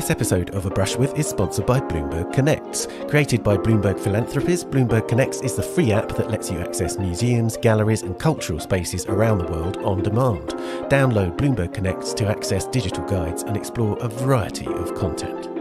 This episode of A Brush With is sponsored by Bloomberg Connects. Created by Bloomberg Philanthropies, Bloomberg Connects is the free app that lets you access museums, galleries, and cultural spaces around the world on demand. Download Bloomberg Connects to access digital guides and explore a variety of content.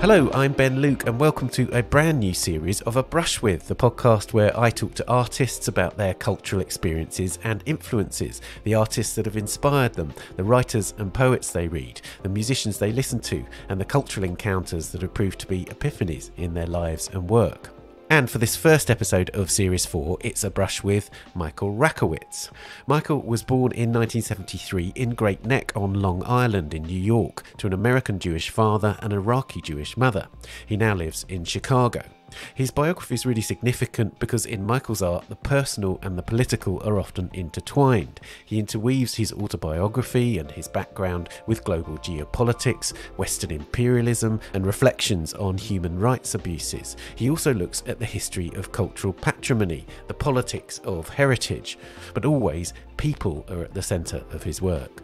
Hello, I'm Ben Luke, and welcome to a brand new series of A Brush With, the podcast where I talk to artists about their cultural experiences and influences, the artists that have inspired them, the writers and poets they read, the musicians they listen to, and the cultural encounters that have proved to be epiphanies in their lives and work. And for this first episode of Series 4, it's a brush with Michael Rakowitz. Michael was born in 1973 in Great Neck on Long Island in New York to an American Jewish father and Iraqi Jewish mother. He now lives in Chicago. His biography is really significant because in Michael's art, the personal and the political are often intertwined. He interweaves his autobiography and his background with global geopolitics, Western imperialism, and reflections on human rights abuses. He also looks at the history of cultural patrimony, the politics of heritage, but always people are at the centre of his work.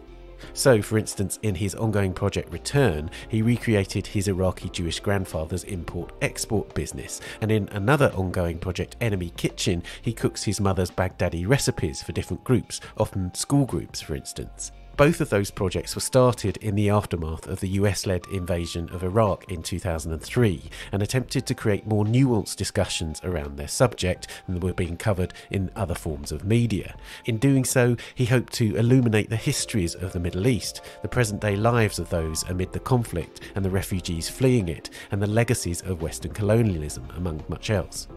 So, for instance, in his ongoing project Return, he recreated his Iraqi Jewish grandfather's import export business, and in another ongoing project, Enemy Kitchen, he cooks his mother's Baghdadi recipes for different groups, often school groups, for instance. Both of those projects were started in the aftermath of the US led invasion of Iraq in 2003 and attempted to create more nuanced discussions around their subject than were being covered in other forms of media. In doing so, he hoped to illuminate the histories of the Middle East, the present day lives of those amid the conflict and the refugees fleeing it, and the legacies of Western colonialism, among much else.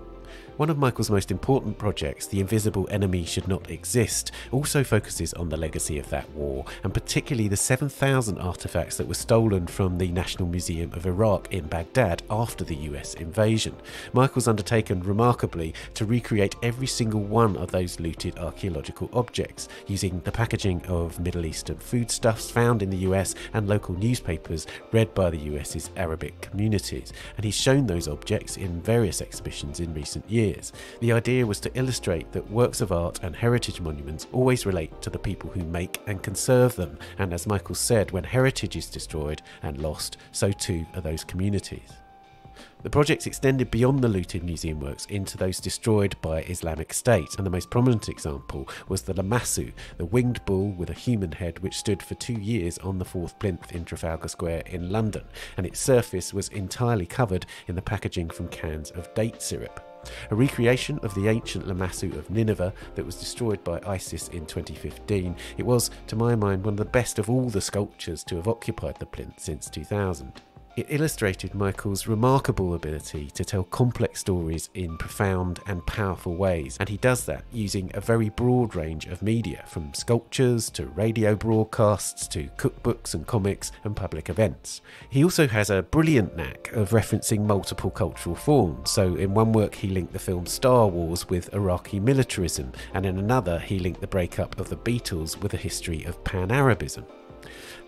One of Michael's most important projects, The Invisible Enemy Should Not Exist, also focuses on the legacy of that war, and particularly the 7,000 artefacts that were stolen from the National Museum of Iraq in Baghdad after the US invasion. Michael's undertaken remarkably to recreate every single one of those looted archaeological objects, using the packaging of Middle Eastern foodstuffs found in the US and local newspapers read by the US's Arabic communities, and he's shown those objects in various exhibitions in recent years years. The idea was to illustrate that works of art and heritage monuments always relate to the people who make and conserve them, and as Michael said, when heritage is destroyed and lost, so too are those communities. The projects extended beyond the looted museum works into those destroyed by Islamic State, and the most prominent example was the Lamassu, the winged bull with a human head which stood for two years on the fourth plinth in Trafalgar Square in London, and its surface was entirely covered in the packaging from cans of date syrup. A recreation of the ancient Lamassu of Nineveh that was destroyed by ISIS in 2015, it was, to my mind, one of the best of all the sculptures to have occupied the plinth since 2000. It illustrated Michael's remarkable ability to tell complex stories in profound and powerful ways, and he does that using a very broad range of media, from sculptures to radio broadcasts to cookbooks and comics and public events. He also has a brilliant knack of referencing multiple cultural forms, so in one work he linked the film Star Wars with Iraqi militarism, and in another he linked the breakup of the Beatles with a history of Pan Arabism.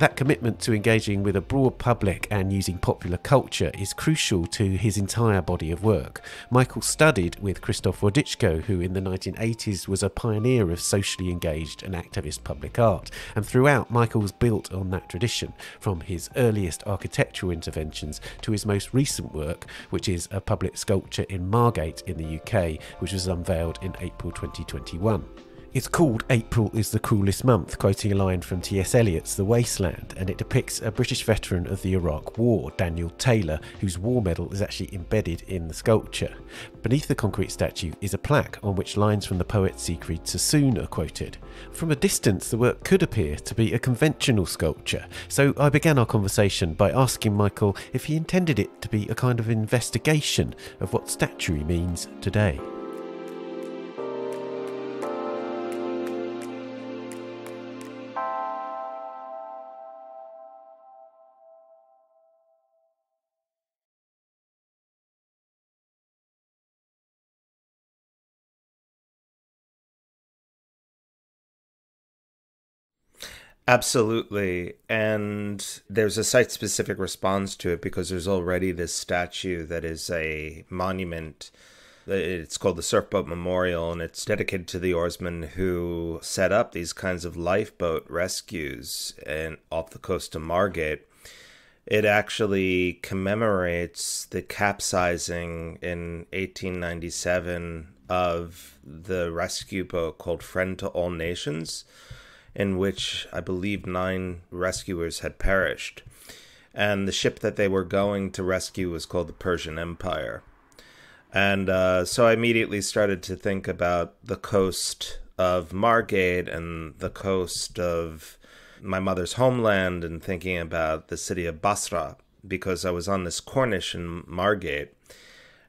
That commitment to engaging with a broad public and using popular culture is crucial to his entire body of work. Michael studied with Krzysztof Wodiczko, who in the 1980s was a pioneer of socially engaged and activist public art, and throughout Michael's built on that tradition, from his earliest architectural interventions to his most recent work, which is a public sculpture in Margate in the UK, which was unveiled in April 2021. It's called April is the Cruelest Month, quoting a line from T.S. Eliot's The Wasteland, and it depicts a British veteran of the Iraq War, Daniel Taylor, whose war medal is actually embedded in the sculpture. Beneath the concrete statue is a plaque on which lines from the poet Siegfried Sassoon are quoted. From a distance, the work could appear to be a conventional sculpture, so I began our conversation by asking Michael if he intended it to be a kind of investigation of what statuary means today. Absolutely. And there's a site specific response to it because there's already this statue that is a monument It's called the Surfboat Memorial, and it's dedicated to the oarsmen who set up these kinds of lifeboat rescues and off the coast of Margate. It actually commemorates the capsizing in 1897 of the rescue boat called Friend to All Nations, in which I believe nine rescuers had perished. And the ship that they were going to rescue was called the Persian Empire. And uh, so I immediately started to think about the coast of Margate and the coast of my mother's homeland and thinking about the city of Basra because I was on this Corniche in Margate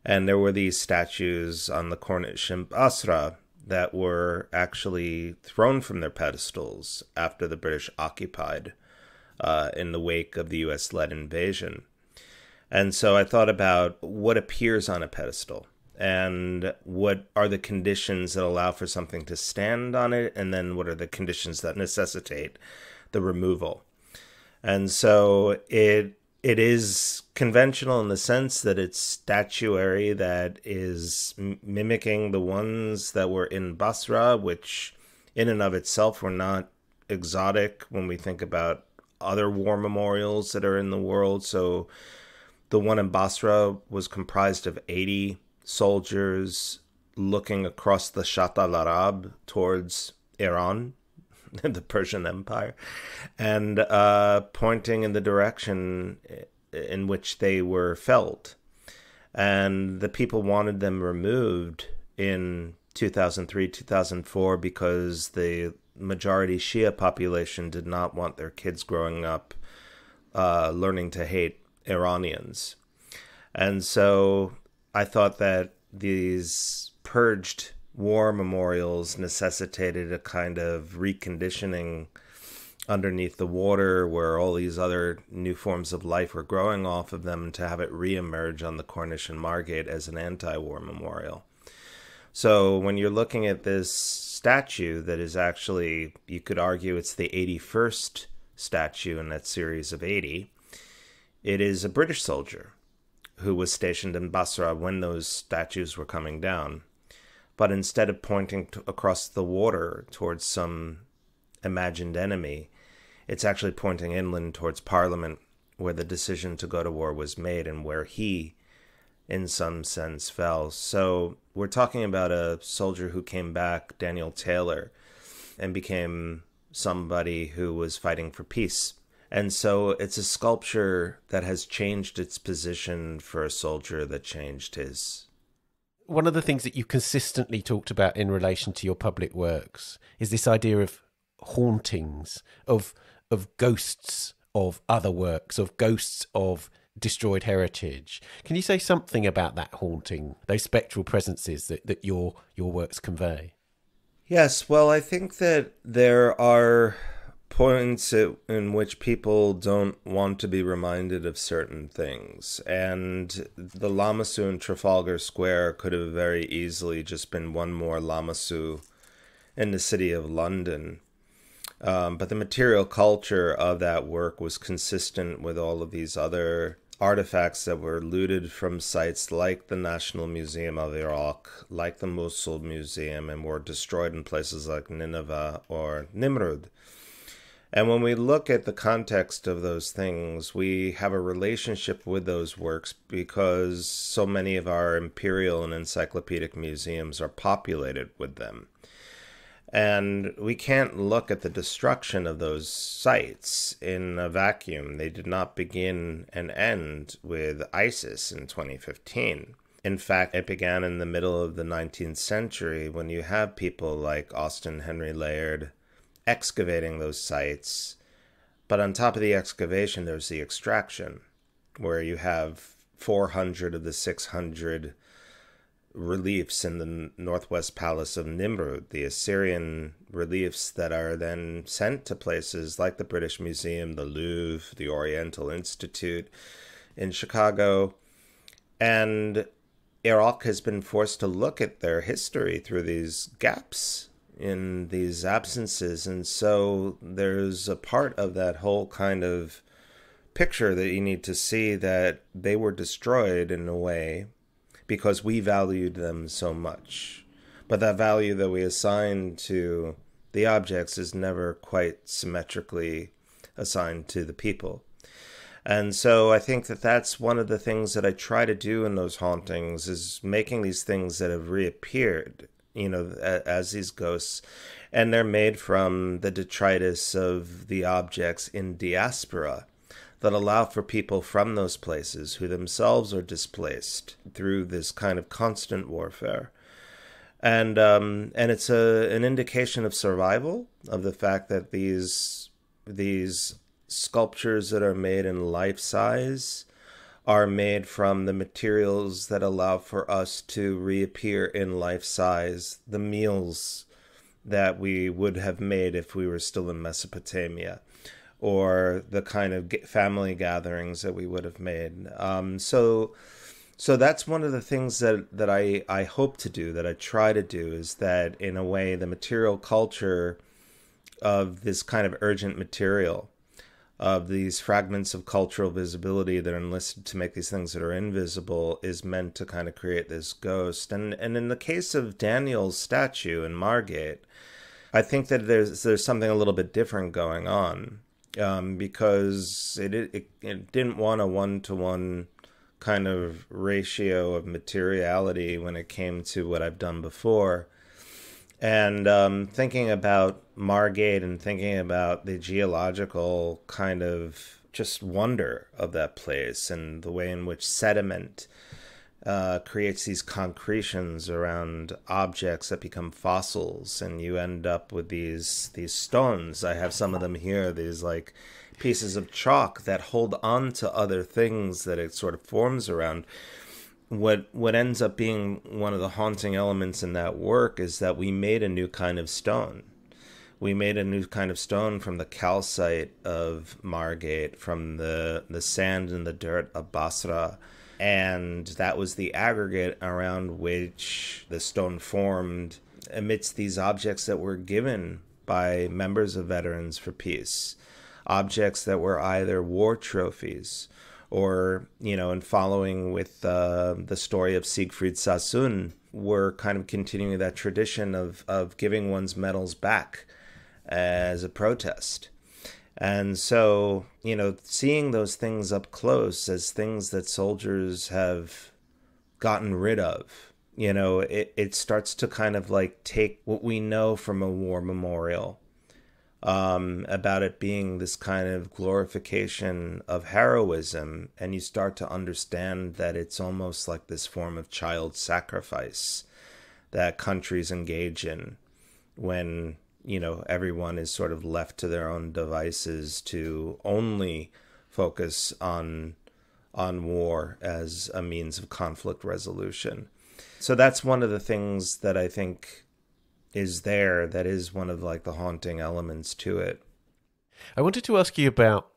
and there were these statues on the Corniche in Basra that were actually thrown from their pedestals after the British occupied uh, in the wake of the US led invasion. And so I thought about what appears on a pedestal and what are the conditions that allow for something to stand on it, and then what are the conditions that necessitate the removal. And so it it is conventional in the sense that it's statuary that is m- mimicking the ones that were in Basra, which in and of itself were not exotic when we think about other war memorials that are in the world. So the one in Basra was comprised of 80 soldiers looking across the Shatt al Arab towards Iran the Persian Empire, and uh, pointing in the direction in which they were felt. And the people wanted them removed in 2003, 2004 because the majority Shia population did not want their kids growing up uh, learning to hate Iranians. And so I thought that these purged war memorials necessitated a kind of reconditioning underneath the water where all these other new forms of life were growing off of them to have it reemerge on the Corniche and Margate as an anti war memorial. So when you're looking at this statue that is actually, you could argue it's the 81st statue in that series of 80, it is a British soldier who was stationed in Basra when those statues were coming down but instead of pointing to, across the water towards some imagined enemy, it's actually pointing inland towards Parliament, where the decision to go to war was made and where he, in some sense, fell. So we're talking about a soldier who came back, Daniel Taylor, and became somebody who was fighting for peace. And so it's a sculpture that has changed its position for a soldier that changed his one of the things that you consistently talked about in relation to your public works is this idea of hauntings, of of ghosts of other works, of ghosts of destroyed heritage. Can you say something about that haunting, those spectral presences that, that your your works convey? Yes, well, I think that there are points in which people don't want to be reminded of certain things. And the Lamassu in Trafalgar Square could have very easily just been one more Lamassu in the city of London. Um, but the material culture of that work was consistent with all of these other artifacts that were looted from sites like the National Museum of Iraq, like the Mosul Museum, and were destroyed in places like Nineveh or Nimrud. And when we look at the context of those things, we have a relationship with those works because so many of our imperial and encyclopedic museums are populated with them. And we can't look at the destruction of those sites in a vacuum. They did not begin and end with ISIS in 2015. In fact, it began in the middle of the 19th century when you have people like Austin Henry Layard excavating those sites. But on top of the excavation, there's the extraction, where you have 400 of the 600 reliefs in the northwest palace of Nimrud, the Assyrian reliefs that are then sent to places like the British Museum, the Louvre, the Oriental Institute in Chicago. And Iraq has been forced to look at their history through these gaps in these absences. And so there's a part of that whole kind of picture that you need to see that they were destroyed in a way because we valued them so much. But that value that we assign to the objects is never quite symmetrically assigned to the people. And so I think that that's one of the things that I try to do in those hauntings is making these things that have reappeared, you know, as these ghosts. And they're made from the detritus of the objects in diaspora that allow for people from those places who themselves are displaced through this kind of constant warfare. And um, and it's a an indication of survival of the fact that these these sculptures that are made in life size are made from the materials that allow for us to reappear in life size, the meals that we would have made if we were still in Mesopotamia, or the kind of family gatherings that we would have made. Um, so, so that's one of the things that that I I hope to do, that I try to do, is that in a way the material culture of this kind of urgent material of these fragments of cultural visibility that are enlisted to make these things that are invisible is meant to kind of create this ghost. And and in the case of Daniel's statue in Margate, I think that there's there's something a little bit different going on um, because it, it it didn't want a one to one kind of ratio of materiality when it came to what I've done before. And um, thinking about Margate and thinking about the geological kind of just wonder of that place and the way in which sediment uh, creates these concretions around objects that become fossils, and you end up with these these stones. I have some of them here. These like pieces of chalk that hold on to other things that it sort of forms around what what ends up being one of the haunting elements in that work is that we made a new kind of stone. We made a new kind of stone from the calcite of Margate, from the the sand and the dirt of Basra, and that was the aggregate around which the stone formed amidst these objects that were given by members of Veterans for Peace, objects that were either war trophies or you know, and following with uh, the story of Siegfried Sassoon, we're kind of continuing that tradition of of giving one's medals back as a protest. And so, you know, seeing those things up close as things that soldiers have gotten rid of, you know, it, it starts to kind of like take what we know from a war memorial um, about it being this kind of glorification of heroism, and you start to understand that it's almost like this form of child sacrifice that countries engage in when you know everyone is sort of left to their own devices to only focus on on war as a means of conflict resolution. So that's one of the things that I think is there that is one of like the haunting elements to it. I wanted to ask you about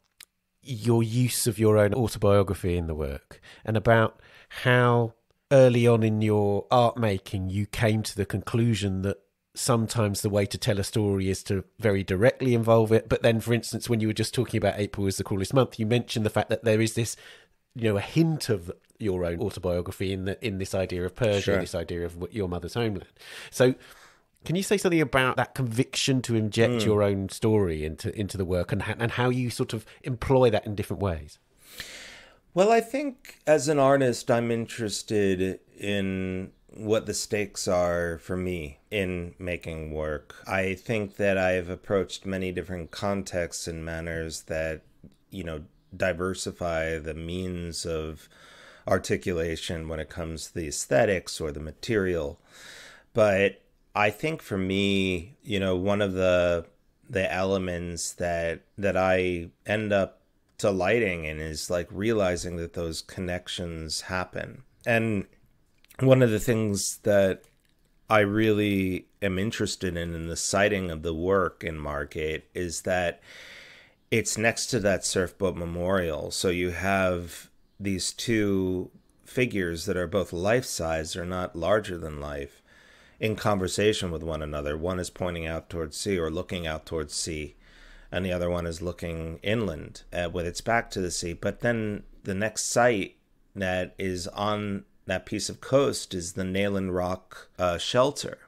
your use of your own autobiography in the work and about how early on in your art making you came to the conclusion that sometimes the way to tell a story is to very directly involve it but then for instance when you were just talking about april is the cruelest month you mentioned the fact that there is this you know a hint of your own autobiography in the in this idea of persia sure. this idea of your mother's homeland so can you say something about that conviction to inject mm. your own story into into the work and and how you sort of employ that in different ways? Well, I think as an artist, I'm interested in what the stakes are for me in making work. I think that I've approached many different contexts and manners that, you know, diversify the means of articulation when it comes to the aesthetics or the material. But I think for me, you know, one of the the elements that that I end up delighting in is like realizing that those connections happen. And one of the things that I really am interested in in the siting of the work in Margate is that it's next to that surfboat memorial. So you have these two figures that are both life size, or not larger than life, in conversation with one another. One is pointing out towards sea or looking out towards sea, and the other one is looking inland uh, with its back to the sea. But then the next site that is on that piece of coast is the Nayland Rock uh, shelter.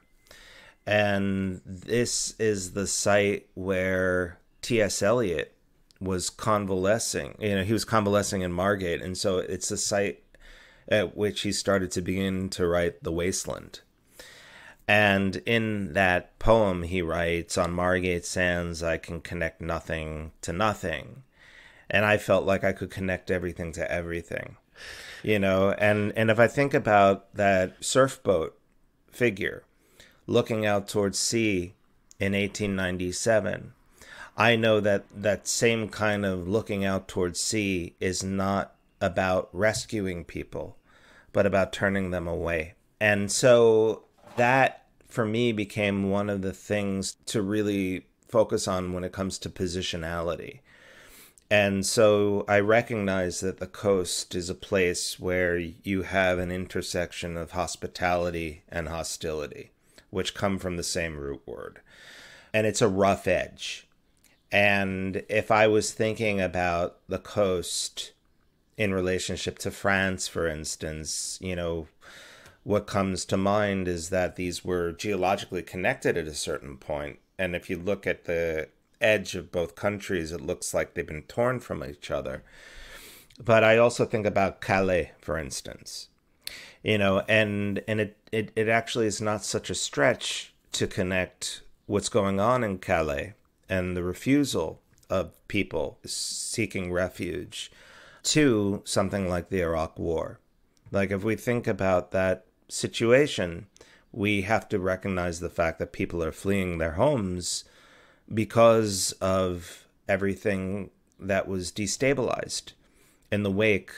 And this is the site where T.S. Eliot was convalescing. You know, he was convalescing in Margate. And so it's the site at which he started to begin to write The Wasteland. And in that poem, he writes, On Margate sands, I can connect nothing to nothing. And I felt like I could connect everything to everything, you know. And, and if I think about that surfboat figure looking out towards sea in 1897, I know that that same kind of looking out towards sea is not about rescuing people, but about turning them away. And so that for me became one of the things to really focus on when it comes to positionality. And so I recognize that the coast is a place where you have an intersection of hospitality and hostility, which come from the same root word. And it's a rough edge. And if I was thinking about the coast in relationship to France, for instance, you know, what comes to mind is that these were geologically connected at a certain point. And if you look at the edge of both countries, it looks like they've been torn from each other. But I also think about Calais, for instance. You know, and and it, it, it actually is not such a stretch to connect what's going on in Calais and the refusal of people seeking refuge to something like the Iraq War. Like, if we think about that situation, we have to recognize the fact that people are fleeing their homes because of everything that was destabilized in the wake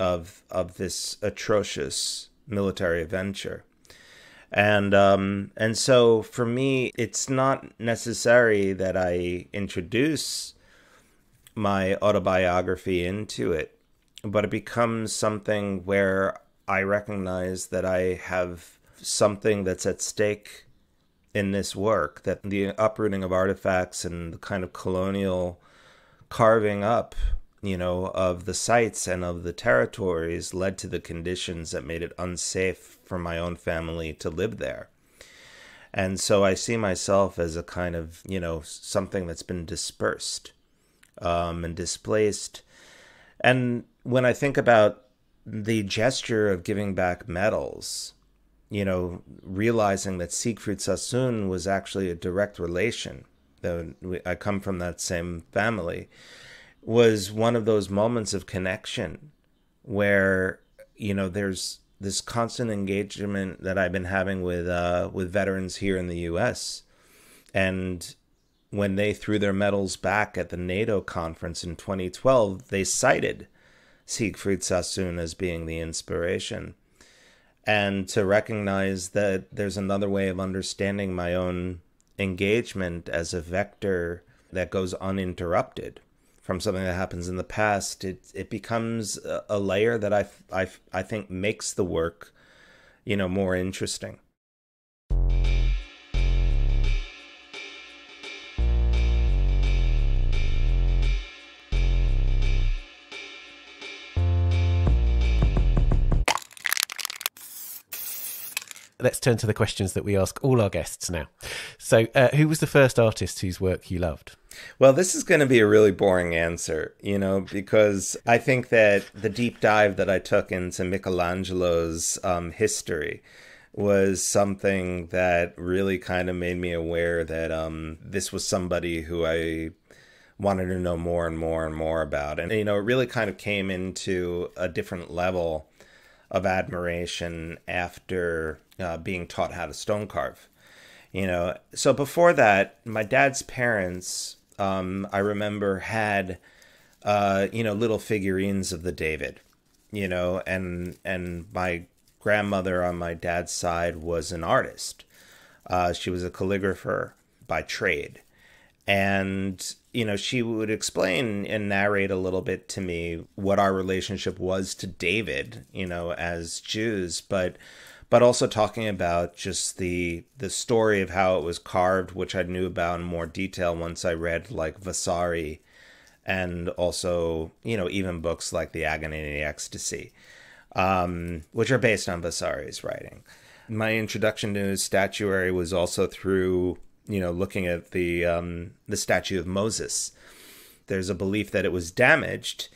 of of this atrocious military venture. And um, and so for me, it's not necessary that I introduce my autobiography into it, but it becomes something where I recognize that I have something that's at stake in this work, that the uprooting of artifacts and the kind of colonial carving up, you know, of the sites and of the territories led to the conditions that made it unsafe for my own family to live there. And so I see myself as a kind of, you know, something that's been dispersed um, and displaced. And when I think about the gesture of giving back medals, you know, realizing that Siegfried Sassoon was actually a direct relation, that I come from that same family, was one of those moments of connection where, you know, there's this constant engagement that I've been having with uh, with veterans here in the U.S. And when they threw their medals back at the NATO conference in 2012, they cited Siegfried Sassoon as being the inspiration. And to recognize that there's another way of understanding my own engagement as a vector that goes uninterrupted from something that happens in the past, it it becomes a, layer that I, I, I think makes the work, you know, more interesting. Let's turn to the questions that we ask all our guests now. So, uh, who was the first artist whose work you loved? Well, this is going to be a really boring answer, you know, because I think that the deep dive that I took into Michelangelo's um, history was something that really kind of made me aware that um, this was somebody who I wanted to know more and more and more about. And, you know, it really kind of came into a different level of admiration after uh, being taught how to stone carve. You know, so before that, my dad's parents, um, I remember, had uh, you know little figurines of the David. You know, and and my grandmother on my dad's side was an artist. Uh, she was a calligrapher by trade, and you know she would explain and narrate a little bit to me what our relationship was to David, you know, as Jews, but but also talking about just the the story of how it was carved, which I knew about in more detail once I read like Vasari, and also you know even books like The Agony and the Ecstasy. um, which are based on Vasari's writing. My introduction to his statuary was also through you know looking at the um, the statue of Moses. There's a belief that it was damaged,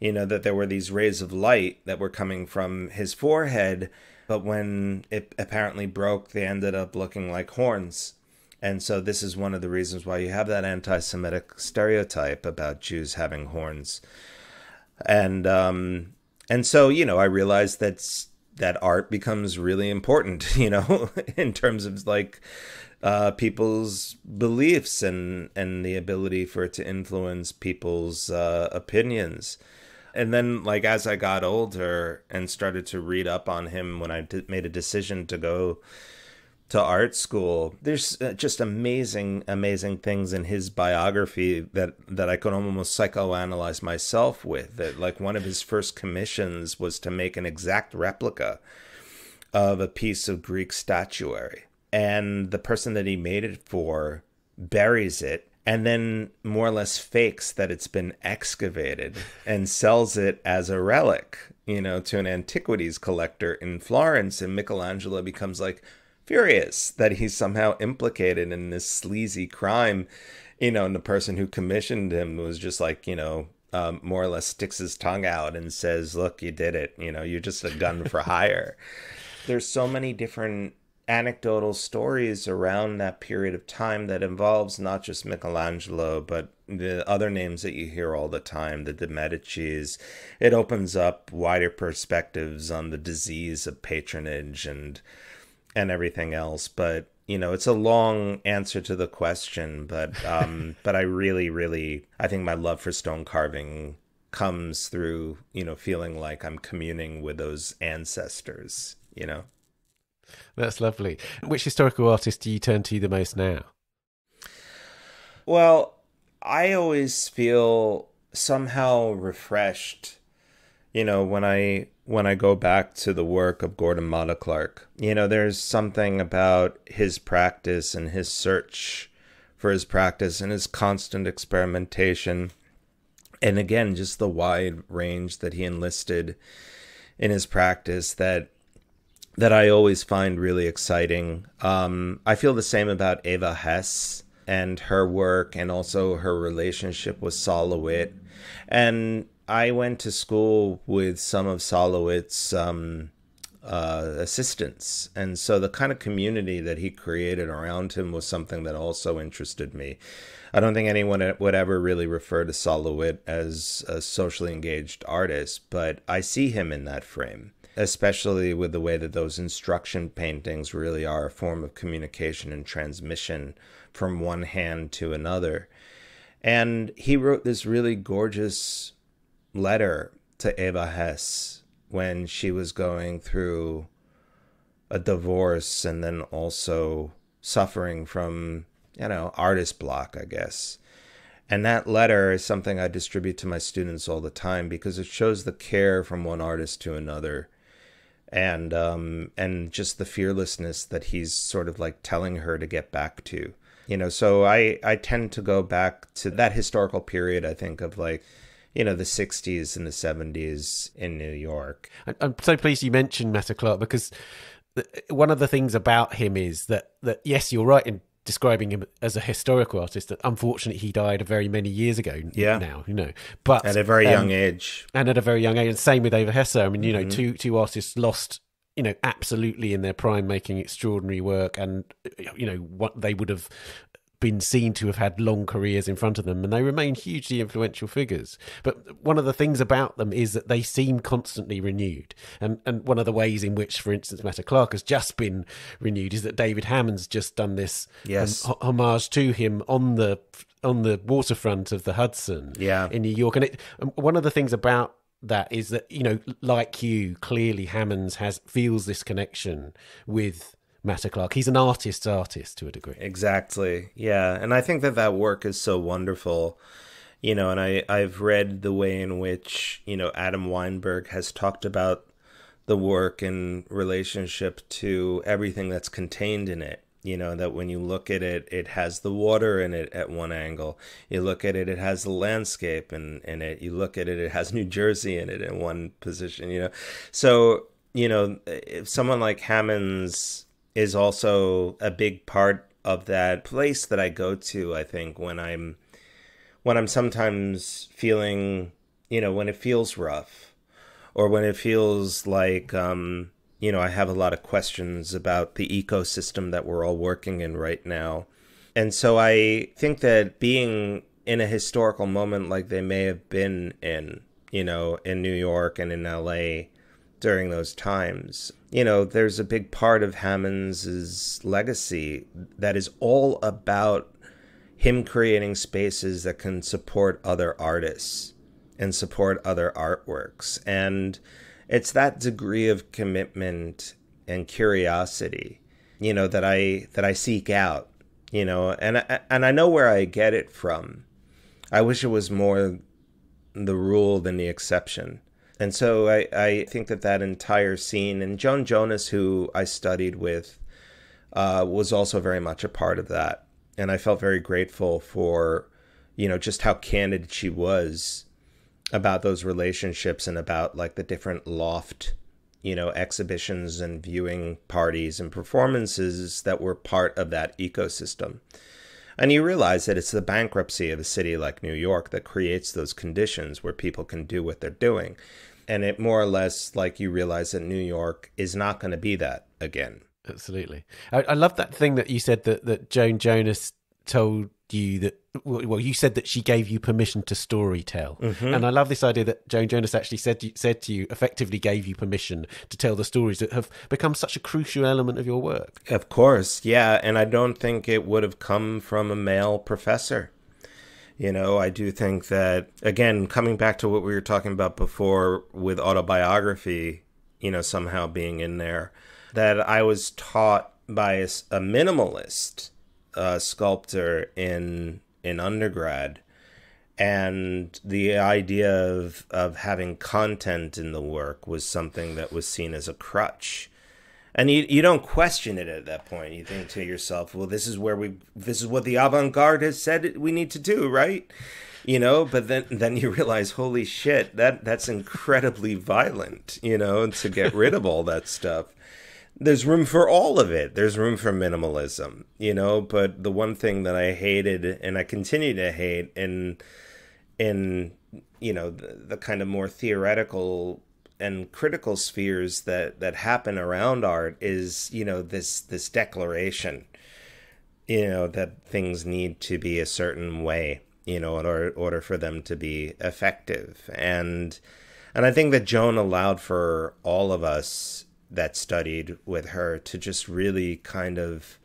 you know, that there were these rays of light that were coming from his forehead, but when it apparently broke, they ended up looking like horns. And so this is one of the reasons why you have that anti-Semitic stereotype about Jews having horns. And um, and so you know, I realized that that art becomes really important, you know, in terms of like uh, people's beliefs and and the ability for it to influence people's uh, opinions. And then, like as I got older and started to read up on him, when I made a decision to go to art school, there's uh, just amazing, amazing things in his biography that that I could almost psychoanalyze myself with. That like one of his first commissions was to make an exact replica of a piece of Greek statuary and the person that he made it for buries it and then more or less fakes that it's been excavated and sells it as a relic, you know, to an antiquities collector in Florence. And Michelangelo becomes like furious that he's somehow implicated in this sleazy crime, you know, and the person who commissioned him was just like, you know, um, more or less sticks his tongue out and says, Look, you did it. You know, you're just a gun for hire. There's so many different anecdotal stories around that period of time that involves not just Michelangelo, but the other names that you hear all the time, the de Medicis. It opens up wider perspectives on the disease of patronage and and everything else. But you know, it's a long answer to the question, but um, but I really, really, I think my love for stone carving comes through, you know, feeling like I'm communing with those ancestors. You know. That's lovely. Which historical artist do you turn to the most now? Well, I always feel somehow refreshed, you know, when I when I go back to the work of Gordon Matta Clark. You know, there's something about his practice and his search for his practice and his constant experimentation. And again, just the wide range that he enlisted in his practice that that I always find really exciting. Um, I feel the same about Eva Hesse and her work and also her relationship with Sol LeWitt. And I went to school with some of Sol LeWitt's um, uh, assistants. And so the kind of community that he created around him was something that also interested me. I don't think anyone would ever really refer to Sol LeWitt as a socially engaged artist, but I see him in that frame especially with the way that those instruction paintings really are a form of communication and transmission from one hand to another. And he wrote this really gorgeous letter to Eva Hesse when she was going through a divorce and then also suffering from, you know, artist block, I guess. And that letter is something I distribute to my students all the time because it shows the care from one artist to another and um, and just the fearlessness that he's sort of like telling her to get back to. You know, so I I tend to go back to that historical period. I think of like you know the 60s and the 70s in New York. I'm so pleased you mentioned Matta Clark because one of the things about him is that that yes, you're right in describing him as a historical artist. That unfortunately he died a very many years ago. Yeah. Now you know, but at a very um, young age, and at a very young age. And same with Eva Hesse. I mean, you know, mm-hmm. two two artists lost. You know, absolutely in their prime, making extraordinary work, and you know what they would have been seen to have had long careers in front of them and they remain hugely influential figures. But one of the things about them is that they seem constantly renewed. And and one of the ways in which, for instance, Matta Clark has just been renewed is that David Hammons just done this yes. um, homage to him on the on the waterfront of the Hudson yeah. in New York. And it, one of the things about that is that you know like you clearly Hammons has feels this connection with Matta Clark. He's an artist's artist to a degree. Exactly. Yeah, and I think that that work is so wonderful. You know, and I I've read the way in which, you know, Adam Weinberg has talked about the work in relationship to everything that's contained in it. You know, that when you look at it, it has the water in it at one angle. You look at it, it has the landscape in, in it. You look at it, it has New Jersey in it in one position, you know. So, you know, if someone like Hammons is also a big part of that place that I go to, I think, when I'm when I'm sometimes feeling, you know, when it feels rough or when it feels like um you know, I have a lot of questions about the ecosystem that we're all working in right now. And so I think that being in a historical moment like they may have been in, you know, in New York and in LA during those times, you know, there's a big part of Hammons' legacy that is all about him creating spaces that can support other artists and support other artworks. And it's that degree of commitment and curiosity, you know, that I that I seek out, you know, and I, and I know where I get it from. I wish it was more the rule than the exception. And so I, I think that that entire scene, and Joan Jonas, who I studied with, uh, was also very much a part of that. And I felt very grateful for, you know, just how candid she was about those relationships and about like the different loft you know exhibitions and viewing parties and performances that were part of that ecosystem and you realize that it's the bankruptcy of a city like New York that creates those conditions where people can do what they're doing. And it more or less like you realize that New York is not going to be that again. Absolutely. I, I love that thing that you said that that Joan Jonas told you that well you said that she gave you permission to story tell. Mm-hmm. and i love this idea that joan jonas actually said to, said to you effectively gave you permission to tell the stories that have become such a crucial element of your work. Of course yeah. And i don't think it would have come from a male professor. You know i do think that again coming back to what we were talking about before with autobiography you know somehow being in there that i was taught by a, a minimalist uh, sculptor in in undergrad, and the idea of of having content in the work was something that was seen as a crutch. And you, you don't question it at that point. You think to yourself, well, this is where we, this is what the avant garde has said we need to do, right? You know, but then then you realize, holy shit, that that's incredibly violent. You know, to get rid of all that stuff there's room for all of it. There's room for minimalism, you know. But the one thing that I hated and I continue to hate in in you know the, the kind of more theoretical and critical spheres that that happen around art is you know this this declaration you know that things need to be a certain way you know in order, order for them to be effective and and I think that Joan allowed for all of us that studied with her to just really kind of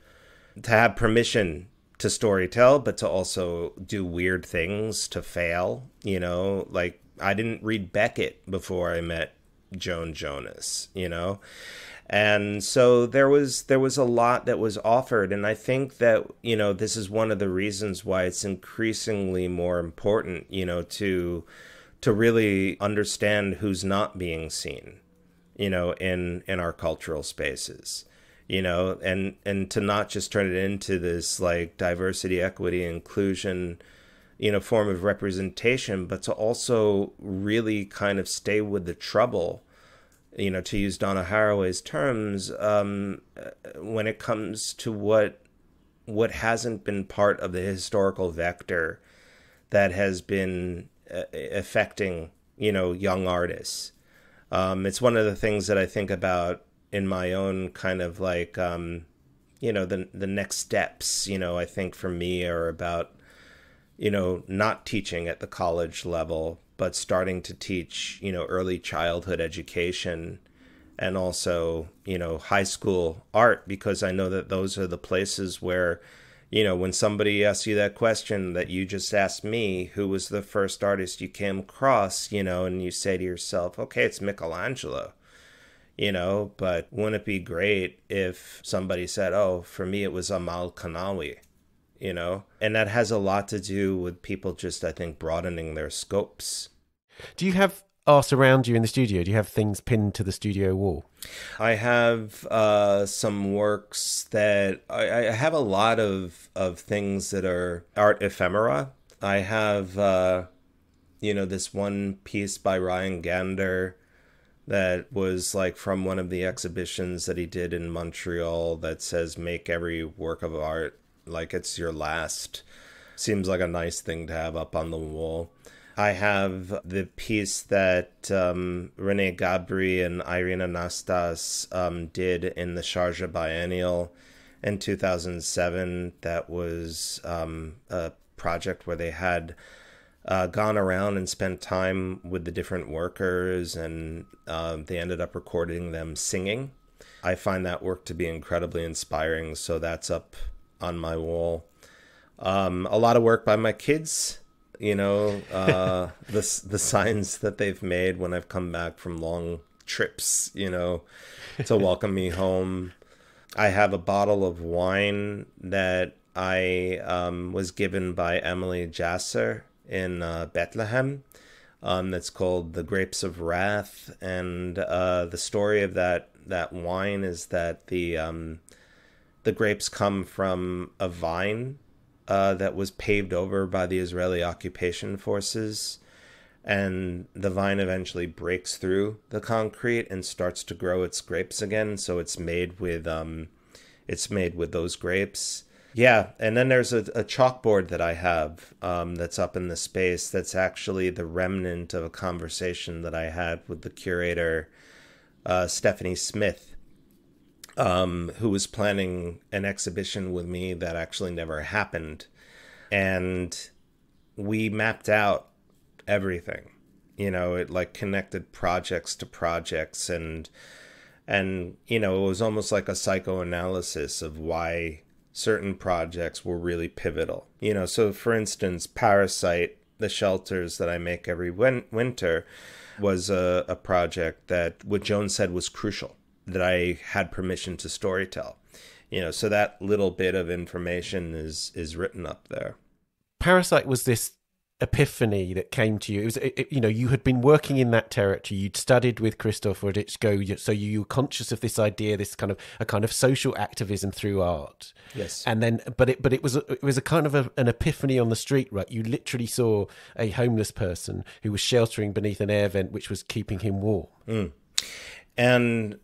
to have permission to storytell but to also do weird things to fail you know? Like i didn't read beckett before i met joan jonas you know? And so there was there was a lot that was offered and i think that you know this is one of the reasons why it's increasingly more important you know to to really understand who's not being seen you know, in in our cultural spaces, you know, and and to not just turn it into this like diversity, equity, inclusion, you know, form of representation, but to also really kind of stay with the trouble, you know, to use Donna Haraway's terms, um, when it comes to what what hasn't been part of the historical vector that has been uh, affecting you know young artists um, it's one of the things that I think about in my own kind of like, um, you know, the the next steps. You know, I think for me are about, you know, not teaching at the college level, but starting to teach, you know, early childhood education and also, you know, high school art because I know that those are the places where you know, when somebody asks you that question that you just asked me, who was the first artist you came across, you know, and you say to yourself, okay, it's Michelangelo, you know, but wouldn't it be great if somebody said, oh, for me, it was Amal Kenawy, you know? And that has a lot to do with people just, I think, broadening their scopes. Do you have art around you in the studio? Do you have things pinned to the studio wall? I have uh, some works that I, I, have a lot of of things that are art ephemera. I have uh, you know this one piece by Ryan Gander that was like from one of the exhibitions that he did in Montreal that says make every work of art like it's your last. Seems like a nice thing to have up on the wall. I have the piece that um, Rene Gabri and Ayreen Anastas um, did in the Sharjah Biennial in 2007. That was um, a project where they had uh, gone around and spent time with the different workers, and uh, they ended up recording them singing. I find that work to be incredibly inspiring, so that's up on my wall. Um, a lot of work by my kids you know uh, the the signs that they've made when I've come back from long trips, you know, to welcome me home. I have a bottle of wine that I um, was given by Emily Jacir in uh, Bethlehem. Um, that's called the Grapes of Wrath, and uh, the story of that that wine is that the um, the grapes come from a vine uh, that was paved over by the Israeli occupation forces. And the vine eventually breaks through the concrete and starts to grow its grapes again. So it's made with um, it's made with those grapes. Yeah, and then there's a, a chalkboard that I have um, that's up in the space. That's actually the remnant of a conversation that I had with the curator, uh, Stephanie Smith, um, who was planning an exhibition with me that actually never happened. And we mapped out everything. You know, it like connected projects to projects and and you know, it was almost like a psychoanalysis of why certain projects were really pivotal. You know, so for instance, Parasite, the shelters that I make every win- winter was a, a project that what Joan said was crucial that I had permission to storytell. You know, so that little bit of information is is written up there. Parasite was this epiphany that came to you. It was, it, you know, you had been working in that territory. You'd studied with Krzysztof Wodiczko, so you were conscious of this idea, this kind of a kind of social activism through art. Yes. And then, but it, but it was, it was a kind of a, an epiphany on the street, right? You literally saw a homeless person who was sheltering beneath an air vent, which was keeping him warm. Mm. And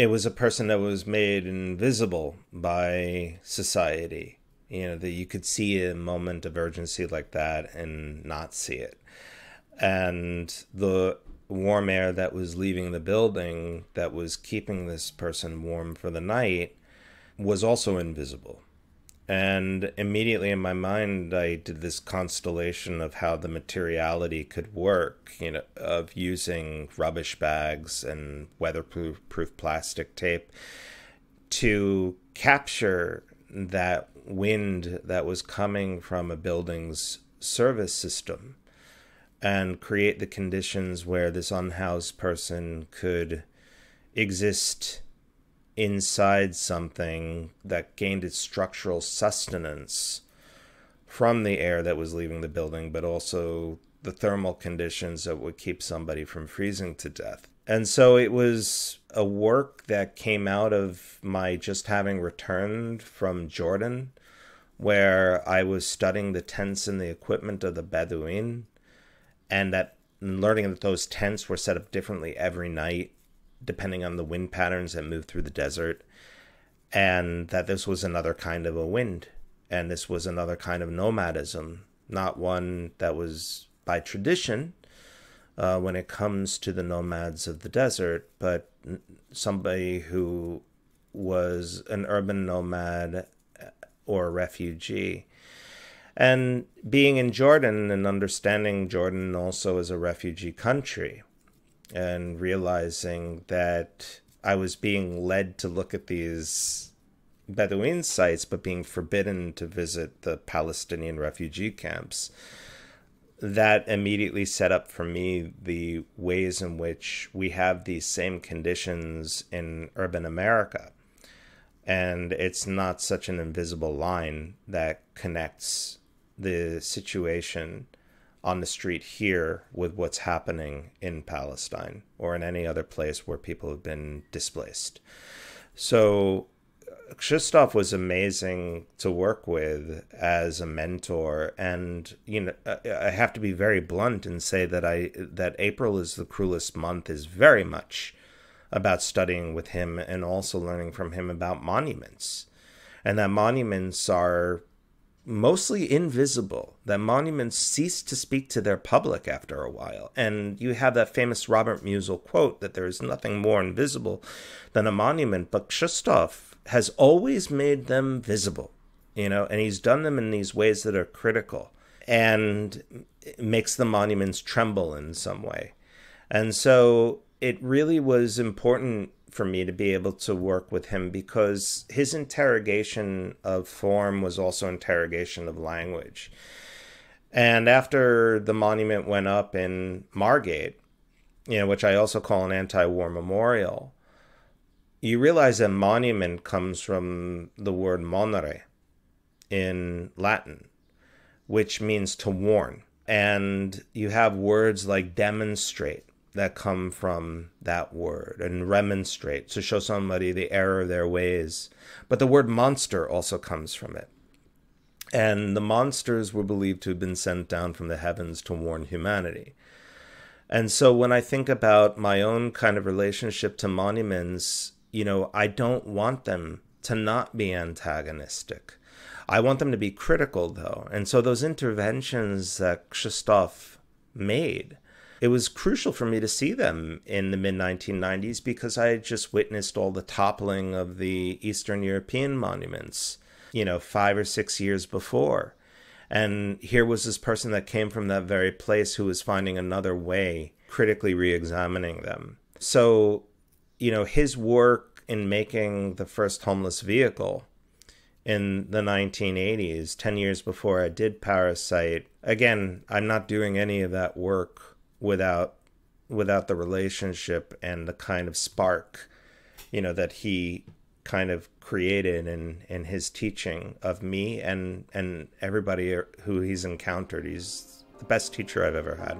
it was a person that was made invisible by society. You know, that you could see a moment of urgency like that and not see it. And the warm air that was leaving the building that was keeping this person warm for the night was also invisible. And immediately in my mind, I did this constellation of how the materiality could work, you know, of using rubbish bags and weatherproof proof plastic tape to capture that wind that was coming from a building's service system and create the conditions where this unhoused person could exist inside something that gained its structural sustenance from the air that was leaving the building, but also the thermal conditions that would keep somebody from freezing to death. And so it was a work that came out of my just having returned from Jordan, where I was studying the tents and the equipment of the Bedouin, and that learning that those tents were set up differently every night depending on the wind patterns that move through the desert, and that this was another kind of a wind, and this was another kind of nomadism, not one that was by tradition uh, when it comes to the nomads of the desert, but somebody who was an urban nomad uh, or a refugee. And being in Jordan and understanding Jordan also as a refugee country, and realizing that I was being led to look at these Bedouin sites, but being forbidden to visit the Palestinian refugee camps. That immediately set up for me the ways in which we have these same conditions in urban America. And it's not such an invisible line that connects the situation on the street here with what's happening in Palestine or in any other place where people have been displaced. So Krzysztof was amazing to work with as a mentor, and you know I have to be very blunt and say that I that April is the cruelest month is very much about studying with him and also learning from him about monuments, and that monuments are mostly invisible. That monuments cease to speak to their public after a while, and you have that famous Robert Musil quote that there is nothing more invisible than a monument, but Krzysztof has always made them visible, you know, and he's done them in these ways that are critical and makes the monuments tremble in some way. And so it really was important for me to be able to work with him because his interrogation of form was also interrogation of language. And after the monument went up in Margate, you know, which I also call an anti-war memorial, you realize that monument comes from the word monere in Latin, which means to warn. And you have words like demonstrate that come from that word and remonstrate to show somebody the error of their ways. But the word monster also comes from it. And the monsters were believed to have been sent down from the heavens to warn humanity. And so when I think about my own kind of relationship to monuments, you know, I don't want them to not be antagonistic. I want them to be critical, though. And so those interventions that Krzysztof made, it was crucial for me to see them in the mid 1990s because I had just witnessed all the toppling of the Eastern European monuments, you know, five or six years before. And here was this person that came from that very place who was finding another way, critically re examining them. So you know, his work in making the first homeless vehicle in the 1980s, 10 years before I did Parasite. Again, I'm not doing any of that work without without the relationship and the kind of spark, you know, that he kind of created in in his teaching of me and and everybody who he's encountered. He's the best teacher I've ever had.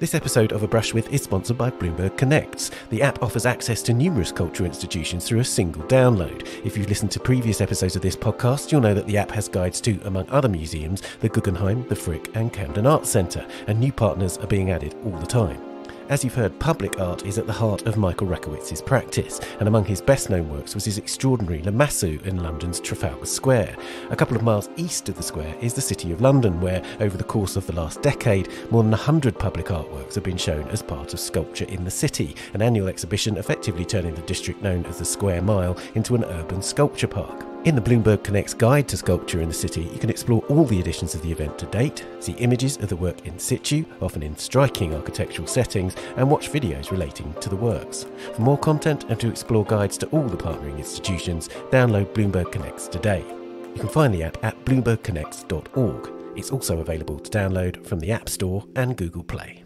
This episode of A Brush With is sponsored by Bloomberg Connects. The app offers access to numerous cultural institutions through a single download. If you've listened to previous episodes of this podcast, you'll know that the app has guides to, among other museums, the Guggenheim, the Frick, and Camden Arts Centre, and new partners are being added all the time. As you've heard, public art is at the heart of Michael Rakowitz's practice, and among his best known works was his extraordinary Lamassu in London's Trafalgar Square. A couple of miles east of the square is the City of London, where, over the course of the last decade, more than 100 public artworks have been shown as part of Sculpture in the City, an annual exhibition effectively turning the district known as the Square Mile into an urban sculpture park. In the Bloomberg Connects Guide to Sculpture in the City, you can explore all the editions of the event to date, see images of the work in situ, often in striking architectural settings, and watch videos relating to the works. For more content and to explore guides to all the partnering institutions, download Bloomberg Connects today. You can find the app at bloombergconnects.org. It's also available to download from the App Store and Google Play.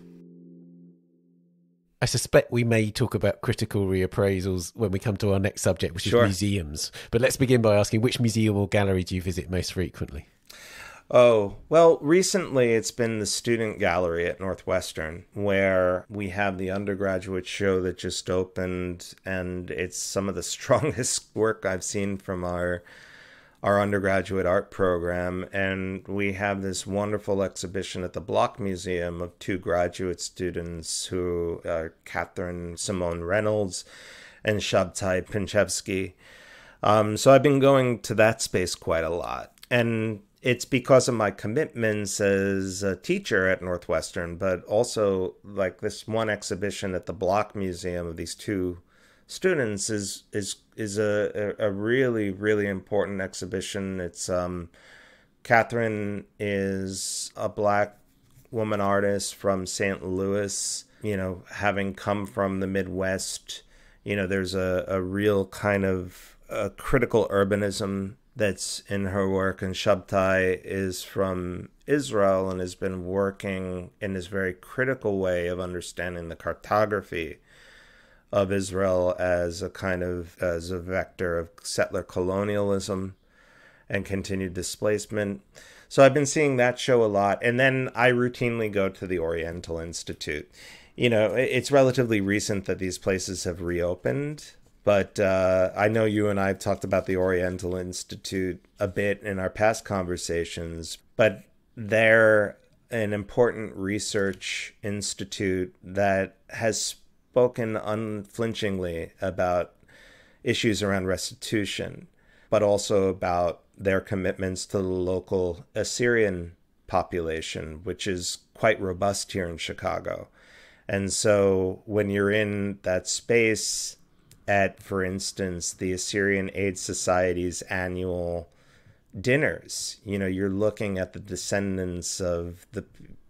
I suspect we may talk about critical reappraisals when we come to our next subject, which sure. is museums. But let's begin by asking which museum or gallery do you visit most frequently? Oh, well, recently it's been the Student Gallery at Northwestern, where we have the undergraduate show that just opened, and it's some of the strongest work I've seen from our our undergraduate art program, and we have this wonderful exhibition at the Block Museum of two graduate students who are Catherine Simone Reynolds and Shabtai Pinchevsky. Um, so I've been going to that space quite a lot. And it's because of my commitments as a teacher at Northwestern, but also like this one exhibition at the Block Museum of these two students is is is a, a really really important exhibition. It's um, Catherine is a black woman artist from St. Louis. You know, having come from the Midwest, you know, there's a, a real kind of a critical urbanism that's in her work. And Shabtai is from Israel and has been working in this very critical way of understanding the cartography of Israel as a kind of as a vector of settler colonialism and continued displacement. So I've been seeing that show a lot. And then I routinely go to the Oriental Institute. You know, it's relatively recent that these places have reopened, but uh, I know you and I have talked about the Oriental Institute a bit in our past conversations, but they're an important research institute that has spoken unflinchingly about issues around restitution, but also about their commitments to the local Assyrian population, which is quite robust here in Chicago. And so when you're in that space at, for instance, the Assyrian Aid Society's annual dinners, you know, you're looking at the descendants of the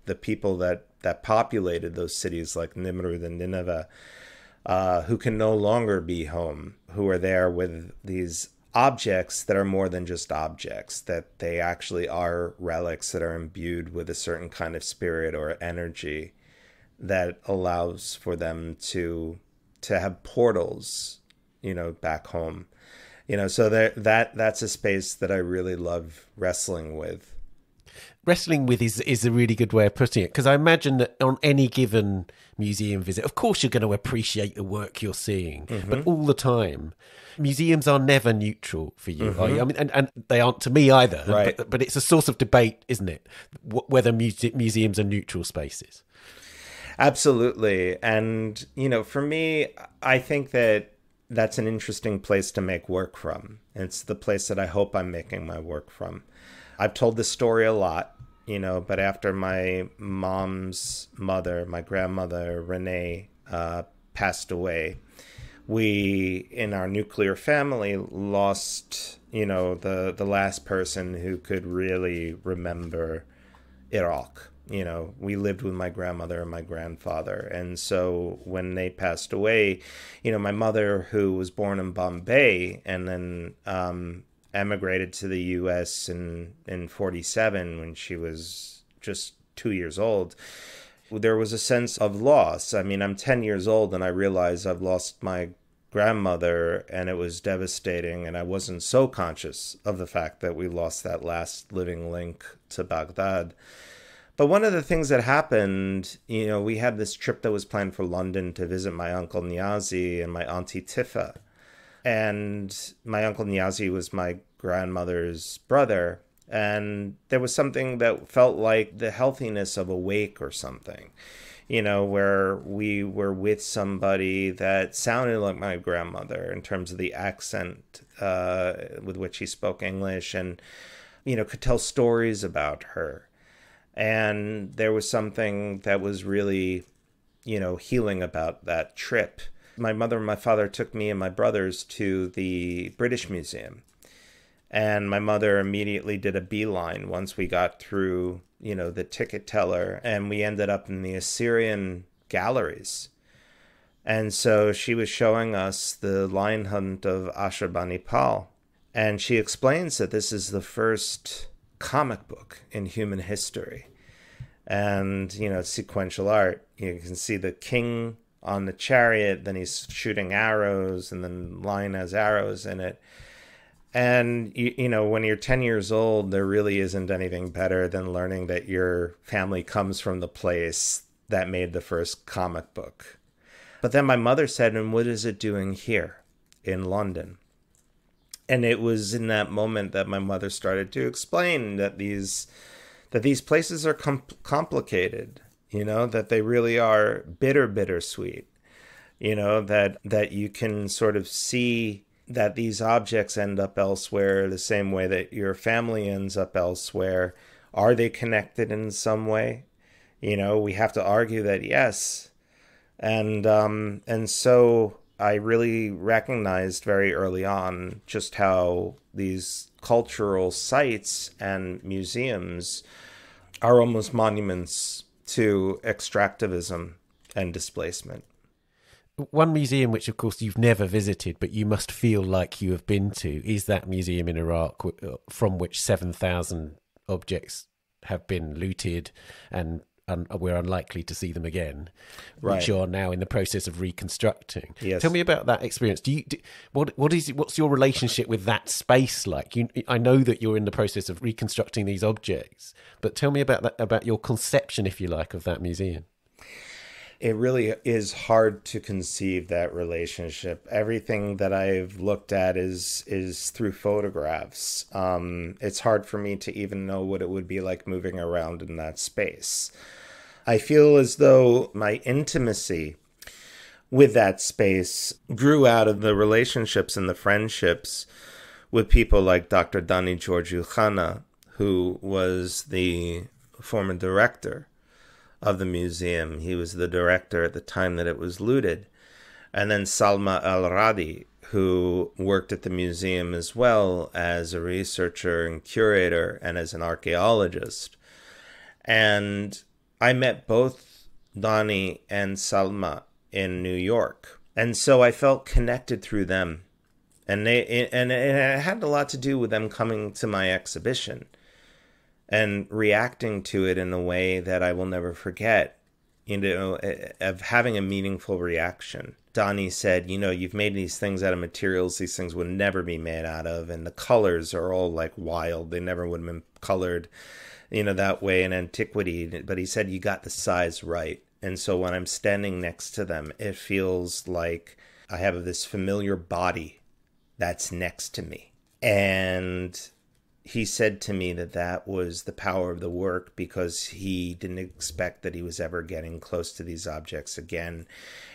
the people that that populated those cities like Nimrud and Nineveh, uh, who can no longer be home, who are there with these objects that are more than just objects, that they actually are relics that are imbued with a certain kind of spirit or energy that allows for them to to have portals, you know, back home. You know, so that that that's a space that I really love wrestling with wrestling with is is a really good way of putting it because I imagine that on any given museum visit, of course, you're going to appreciate the work you're seeing, mm-hmm. but all the time, museums are never neutral for you. Mm-hmm. you? I mean, and, and they aren't to me either. Right. But, but it's a source of debate, isn't it? whether muse- museums are neutral spaces. Absolutely, and you know, for me, I think that that's an interesting place to make work from. It's the place that I hope I'm making my work from. I've told this story a lot, you know, but after my mom's mother, my grandmother, Renee, uh, passed away, we, in our nuclear family, lost, you know, the, the last person who could really remember Iraq. You know, we lived with my grandmother and my grandfather. And so when they passed away, you know, my mother, who was born in Bombay and then um, emigrated to the U.S. in in '47 when she was just two years old. There was a sense of loss. I mean, I'm 10 years old and I realize I've lost my grandmother and it was devastating and I wasn't so conscious of the fact that we lost that last living link to Baghdad. But one of the things that happened, you know, we had this trip that was planned for London to visit my uncle Niazi and my auntie Tifa and my uncle Niazi was my grandmother's brother. And there was something that felt like the healthiness of a wake or something, you know, where we were with somebody that sounded like my grandmother in terms of the accent uh, with which he spoke English and, you know, could tell stories about her. And there was something that was really, you know, healing about that trip my mother and my father took me and my brothers to the British Museum. And my mother immediately did a beeline once we got through, you know, the ticket teller, and we ended up in the Assyrian galleries. And so she was showing us the lion hunt of Ashurbanipal. And she explains that this is the first comic book in human history. And, you know, sequential art. You can see the king on the chariot, then he's shooting arrows, and then lion has arrows in it. And you, you know, when you're 10 years old, there really isn't anything better than learning that your family comes from the place that made the first comic book. But then my mother said, And what is it doing here in London? And it was in that moment that my mother started to explain that these that these places are com- complicated you know that they really are bitter bittersweet you know that that you can sort of see that these objects end up elsewhere the same way that your family ends up elsewhere. Are they connected in some way? You know we have to argue that yes. And um and so i really recognized very early on just how these cultural sites and museums are almost monuments to extractivism and displacement. One museum, which of course you've never visited, but you must feel like you have been to, is that museum in Iraq uh, from which 7,000 objects have been looted and un- we're unlikely to see them again, Right. which you're now in the process of reconstructing. Yes. Tell me about that experience. Do you do, what what is what's your relationship with that space like? You, I know that you're in the process of reconstructing these objects, but tell me about that about your conception, if you like, of that museum. It really is hard to conceive that relationship. Everything that I've looked at is is through photographs. Um, it's hard for me to even know what it would be like moving around in that space. I feel as though my intimacy with that space grew out of the relationships and the friendships with people like Dr. Donny George Youkhanna, who was the former director of the museum. He was the director at the time that it was looted. And then Salma Al Radi, who worked at the museum as well as a researcher and curator and as an archaeologist. And I met both Donny and Salma in New York. And so I felt connected through them. And they and it had a lot to do with them coming to my exhibition and reacting to it in a way that I will never forget, you know, eh, of having a meaningful reaction. Donny said, You know, you've made these things out of materials these things would never be made out of, and the colors are all like wild. They never would have been colored, you know, that way in antiquity. But he said, You got the size right. And so when I'm standing next to them, it feels like I have this familiar body that's next to me. And he said to me that that was the power of the work because he didn't expect that he was ever getting close to these objects again.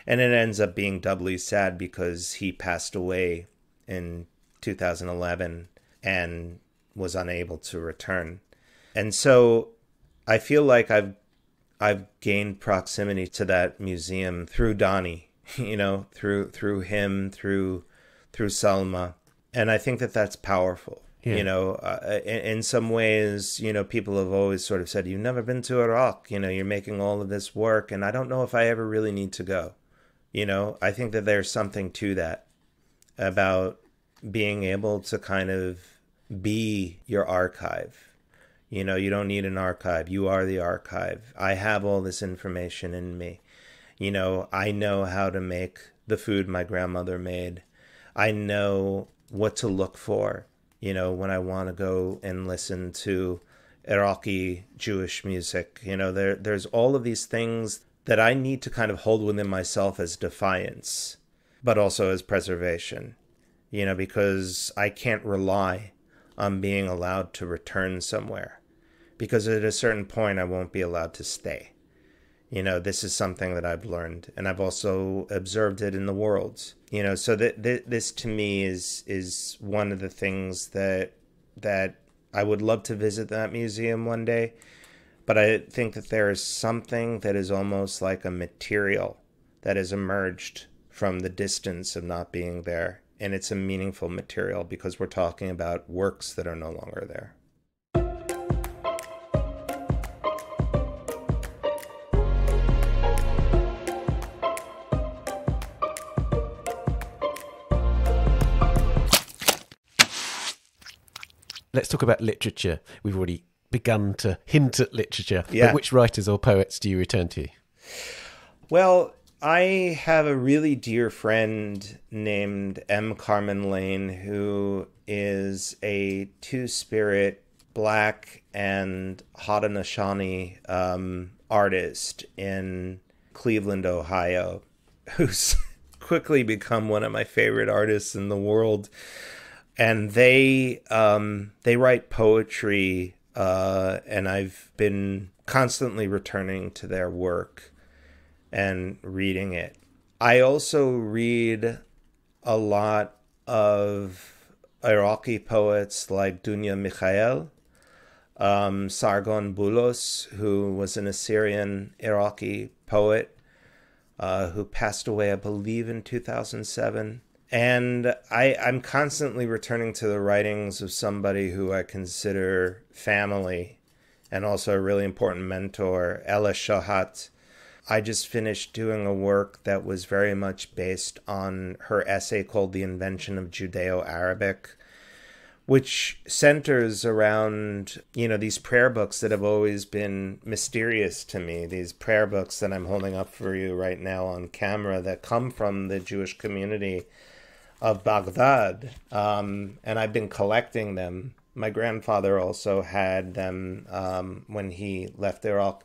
And it ends up being doubly sad because he passed away in 2011 and was unable to return. And so I feel like I've I've gained proximity to that museum through Donny, you know, through through him, through through Salma, and I think that that's powerful. Yeah. You know, uh, in, in some ways, you know, people have always sort of said, "You've never been to Iraq." You know, you're making all of this work, and I don't know if I ever really need to go. You know, I think that there's something to that about being able to kind of be your archive. You know, you don't need an archive. You are the archive. I have all this information in me. You know, I know how to make the food my grandmother made. I know what to look for, you know, when I want to go and listen to Iraqi Jewish music. You know, there there's all of these things that I need to kind of hold within myself as defiance, but also as preservation. You know, because I can't rely on being allowed to return somewhere. Because at a certain point I won't be allowed to stay. You know, this is something that I've learned, and I've also observed it in the world. You know, so that th- this to me is is one of the things that that I would love to visit that museum one day. But I think that there is something that is almost like a material that has emerged from the distance of not being there, and it's a meaningful material because we're talking about works that are no longer there. Let's talk about literature. We've already begun to hint at literature. Yeah. But which writers or poets do you return to? Well, I have a really dear friend named M. Carmen Lane who is a two spirit black and Haudenosaunee um, artist in Cleveland, Ohio, who's quickly become one of my favorite artists in the world. And they um, they write poetry, uh, and I've been constantly returning to their work and reading it. I also read a lot of Iraqi poets like Dunya Mikhail, um, Sargon Boulus, who was an Assyrian Iraqi poet uh, who passed away, I believe, in 2007. And I, I'm constantly returning to the writings of somebody who I consider family and also a really important mentor, Ella Shohat. I just finished doing a work that was very much based on her essay called The Invention of Judeo Arabic, which centers around you know these prayer books that have always been mysterious to me these prayer books that i'm holding up for you right now on camera that come from the jewish community of baghdad um, and i've been collecting them. My grandfather also had them um, when he left iraq.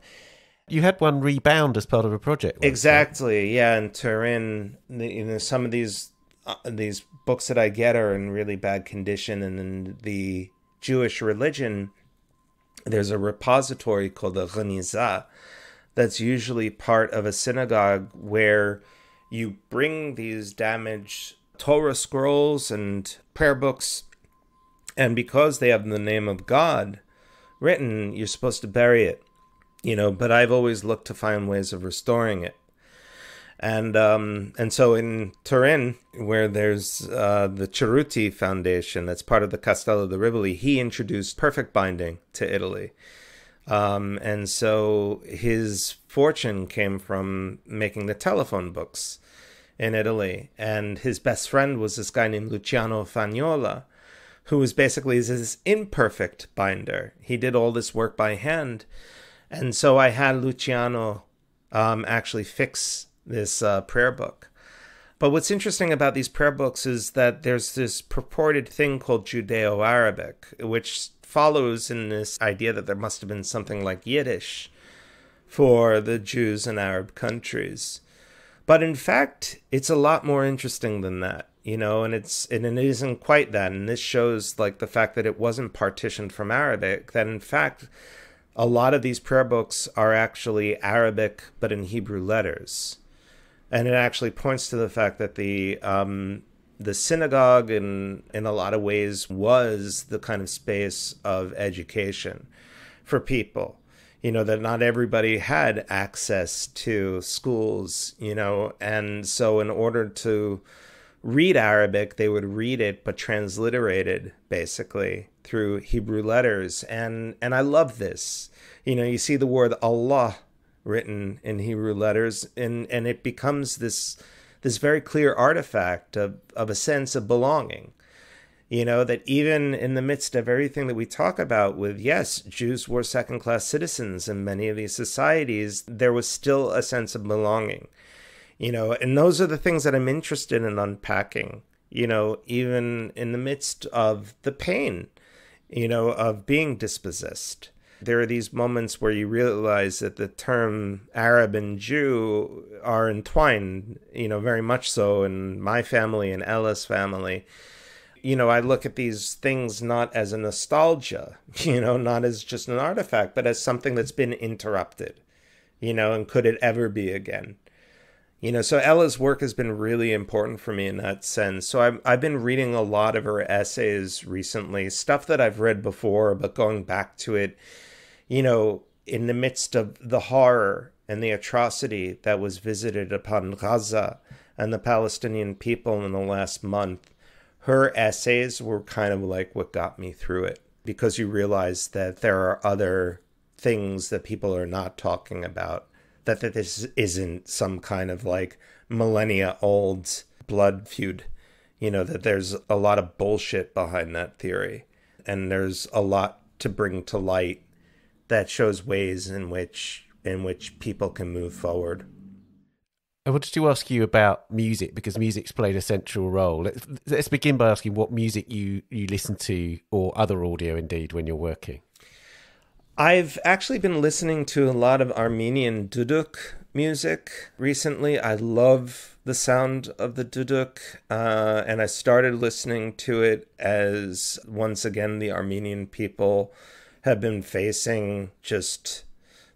You had one rebound as part of a project exactly yeah in turin. You know some of these uh, these books that I get are in really bad condition, and in the Jewish religion, there's a repository called the Geniza that's usually part of a synagogue where you bring these damaged Torah scrolls and prayer books, and because they have the name of God written, you're supposed to bury it. You know, but I've always looked to find ways of restoring it and um, and so in Turin, where there's uh, the Cerruti Foundation, that's part of the Castello di Rivoli, he introduced perfect binding to Italy, um, and so his fortune came from making the telephone books in Italy, and his best friend was this guy named Luciano Fagnola, who was basically this imperfect binder. He did all this work by hand, and so I had Luciano um, actually fix this uh, prayer book. But what's interesting about these prayer books is that there's this purported thing called Judeo Arabic, which follows in this idea that there must have been something like Yiddish for the Jews in Arab countries. But in fact, it's a lot more interesting than that, you know, and it's and it isn't quite that. And this shows like the fact that it wasn't partitioned from Arabic, that in fact a lot of these prayer books are actually Arabic but in Hebrew letters and it actually points to the fact that the um, the synagogue, in in a lot of ways, was the kind of space of education for people. You know that not everybody had access to schools. You know, and so in order to read Arabic, they would read it but transliterated basically through Hebrew letters. And and I love this. You know, you see the word Allah written in Hebrew letters, and and it becomes this this very clear artifact of of a sense of belonging. You know that even in the midst of everything that we talk about, with yes, Jews were second class citizens in many of these societies, there was still a sense of belonging. You know, and those are the things that I'm interested in unpacking. You know, even in the midst of the pain, you know, of being dispossessed there are these moments where you realize that the term Arab and Jew are entwined, you know, very much so in my family and Ella's family. You know, I look at these things not as a nostalgia, you know, not as just an artifact, but as something that's been interrupted, you know, and could it ever be again? You know, so Ella's work has been really important for me in that sense. So I've, I've been reading a lot of her essays recently, stuff that I've read before, but going back to it you know, in the midst of the horror and the atrocity that was visited upon Gaza and the Palestinian people in the last month, her essays were kind of like what got me through it because you realize that there are other things that people are not talking about, that, that this isn't some kind of like millennia old blood feud. You know, that there's a lot of bullshit behind that theory. And there's a lot to bring to light that shows ways in which in which people can move forward. I wanted to ask you about music because music's played a central role. Let's, let's begin by asking what music you, you listen to or other audio indeed when you're working. I've actually been listening to a lot of Armenian duduk music recently. I love the sound of the duduk, uh, and I started listening to it as once again the Armenian people have been facing just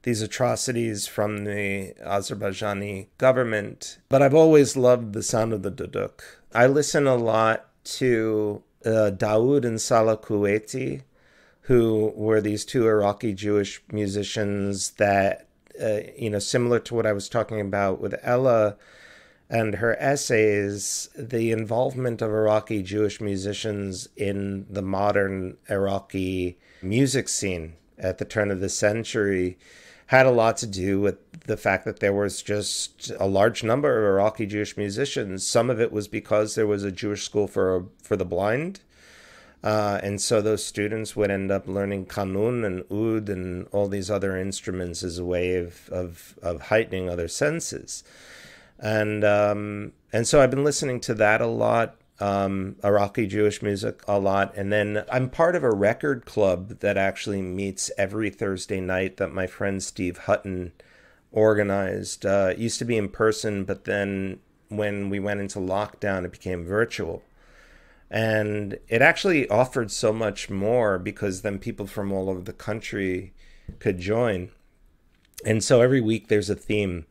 these atrocities from the Azerbaijani government. But I've always loved the sound of the duduk. I listen a lot to uh, Daoud and Salah Kuwaiti, who were these two Iraqi Jewish musicians that, uh, you know, similar to what I was talking about with Ella and her essays, the involvement of Iraqi Jewish musicians in the modern Iraqi music scene at the turn of the century had a lot to do with the fact that there was just a large number of Iraqi Jewish musicians. Some of it was because there was a Jewish school for for the blind, Uh, and so those students would end up learning kanun and oud and all these other instruments as a way of, of, of heightening other senses. And, um, and so I've been listening to that a lot, um, Iraqi Jewish music a lot. And then I'm part of a record club that actually meets every Thursday night that my friend Steve Hutton organized. Uh, it used to be in person, but then when we went into lockdown, it became virtual. And it actually offered so much more because then people from all over the country could join. And so every week there's a theme,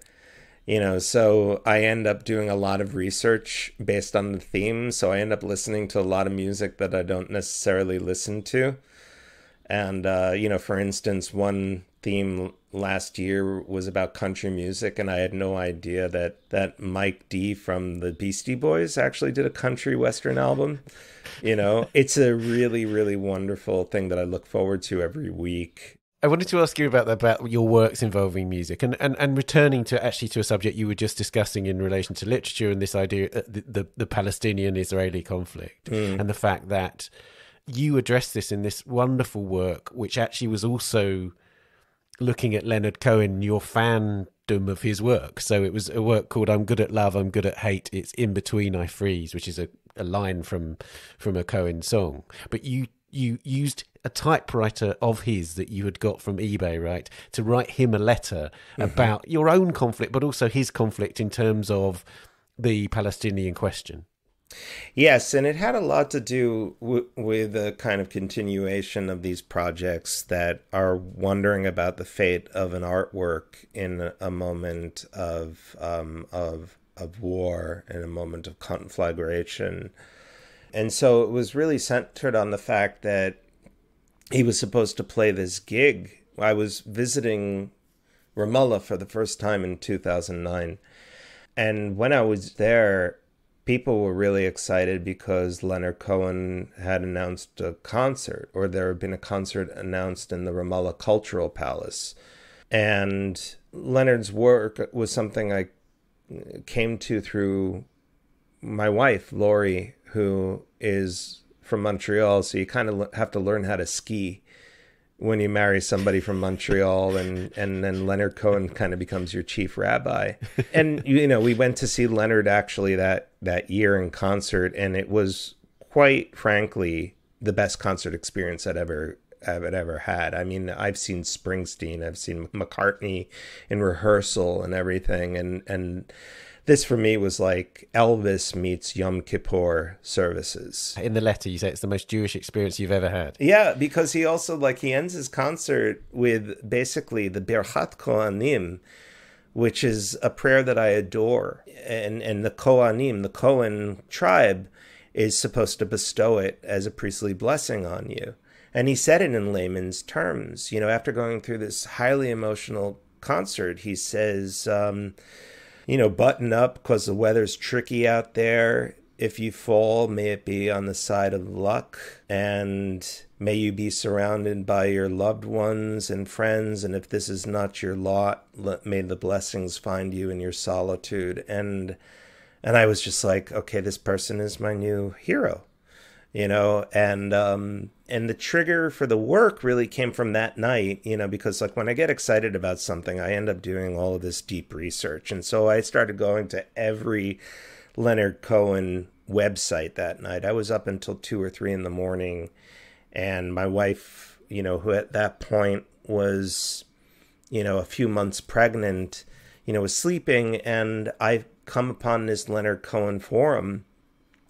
you know. So I end up doing a lot of research based on the theme. So I end up listening to a lot of music that I don't necessarily listen to. And, uh, you know, for instance, one theme last year was about country music, and I had no idea that that Mike D from the Beastie Boys actually did a country western album. You know, it's a really, really wonderful thing that I look forward to every week. I wanted to ask you about about your works involving music and, and, and returning to actually to a subject you were just discussing in relation to literature and this idea uh, the, the, the Palestinian Israeli conflict mm. and the fact that you address this in this wonderful work, which actually was also looking at Leonard Cohen, your fandom of his work. So it was a work called "I'm Good at Love, I'm Good at Hate." It's in between I freeze, which is a, a line from from a Cohen song. But you you used a typewriter of his that you had got from eBay, right, to write him a letter mm-hmm. about your own conflict, but also his conflict in terms of the Palestinian question. Yes, and it had a lot to do w- with a kind of continuation of these projects that are wondering about the fate of an artwork in a moment of um, of of war, in a moment of conflagration, and so it was really centered on the fact that he was supposed to play this gig. I was visiting Ramallah for the first time in 2009. And when I was there, people were really excited because Leonard Cohen had announced a concert, or there had been a concert announced in the Ramallah Cultural Palace. And Leonard's work was something I came to through my wife, Lori, who is from Montreal. So you kind of have to learn how to ski when you marry somebody from Montreal and and then Leonard Cohen kind of becomes your chief rabbi. And you know, we went to see Leonard actually that that year in concert and it was quite frankly the best concert experience I'd ever I've ever had. I mean, I've seen Springsteen, I've seen McCartney in rehearsal and everything and and this for me was like Elvis meets Yom Kippur services. In the letter, you say it's the most Jewish experience you've ever had. Yeah, because he also like he ends his concert with basically the Birchat Kohanim, which is a prayer that I adore, and and the Kohanim, the Kohen tribe, is supposed to bestow it as a priestly blessing on you. And he said it in layman's terms. You know, after going through this highly emotional concert, he says. Um, you know, button up because the weather's tricky out there. If you fall, may it be on the side of luck, and may you be surrounded by your loved ones and friends. And if this is not your lot, may the blessings find you in your solitude. And and I was just like, okay, this person is my new hero you know and um and the trigger for the work really came from that night you know because like when i get excited about something i end up doing all of this deep research. And so i started going to every leonard cohen website that night. I was up until two or three in the morning and my wife you know who at that point was you know a few months pregnant you know was sleeping and i come upon this leonard cohen forum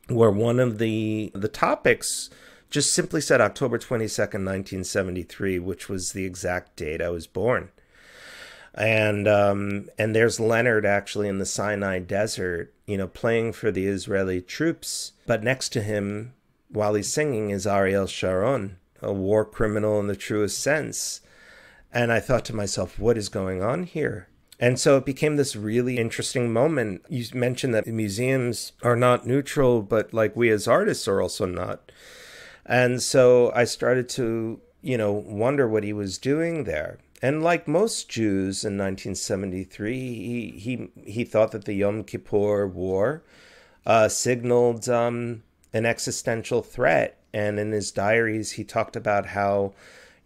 where one of the the topics just simply said October 22nd, 1973, which was the exact date I was born. And um, and there's Leonard actually in the Sinai desert, you know, playing for the Israeli troops. But next to him, while he's singing, is Ariel Sharon, a war criminal in the truest sense. And I thought to myself, what is going on here? And so it became this really interesting moment. You mentioned that museums are not neutral, but like we as artists are also not. And so I started to, you know, wonder what he was doing there. And like most Jews in 1973, he he he thought that the Yom Kippur War uh, signaled um, an existential threat And in his diaries, he talked about how,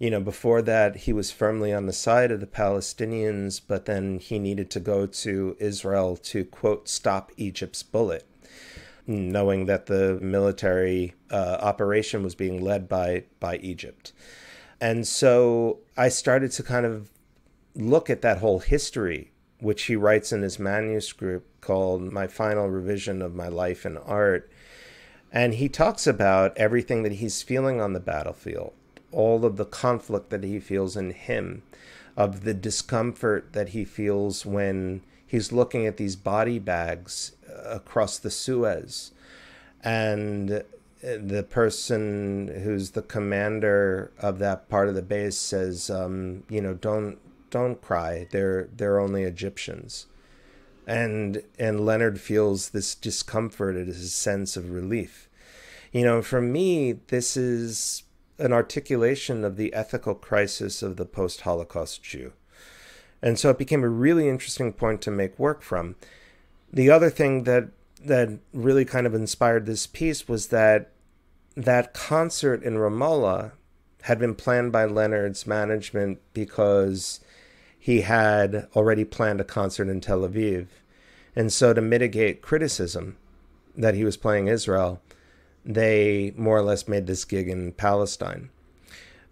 you know, before that, he was firmly on the side of the Palestinians, but then he needed to go to Israel to, quote, stop Egypt's bullet, knowing that the military uh, operation was being led by, by Egypt. And so I started to kind of look at that whole history, which he writes in his manuscript called My Final Revision of My Life in Art. And he talks about everything that he's feeling on the battlefield, all of the conflict that he feels in him, of the discomfort that he feels when he's looking at these body bags uh, across the Suez. And the person who's the commander of that part of the base says, um, you know, don't don't cry. They're they're only Egyptians. And and Leonard feels this discomfort and his sense of relief. You know, for me, this is an articulation of the ethical crisis of the post Holocaust Jew. And so it became a really interesting point to make work from. The other thing that that really kind of inspired this piece was that that concert in Ramallah had been planned by Leonard's management because he had already planned a concert in Tel Aviv. And so, to mitigate criticism that he was playing Israel, they more or less made this gig in Palestine.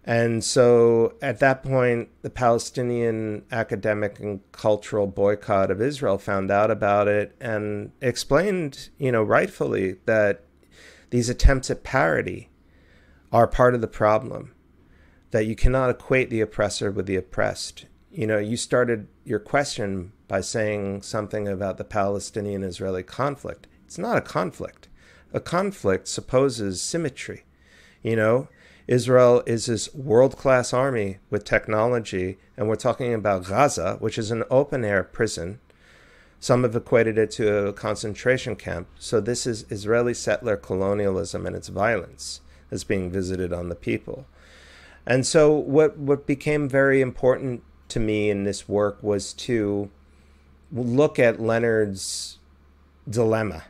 And so, at that point, the Palestinian academic and cultural boycott of Israel found out about it and explained, you know, rightfully that these attempts at parody are part of the problem, that you cannot equate the oppressor with the oppressed you know, you started your question by saying something about the Palestinian Israeli conflict. It's not a conflict. A conflict supposes symmetry. You know, Israel is this world class army with technology, and we're talking about Gaza, which is an open air prison. Some have equated it to a concentration camp. So, this is Israeli settler colonialism and its violence that's being visited on the people. And so, what, what became very important to me in this work was to look at Leonard's dilemma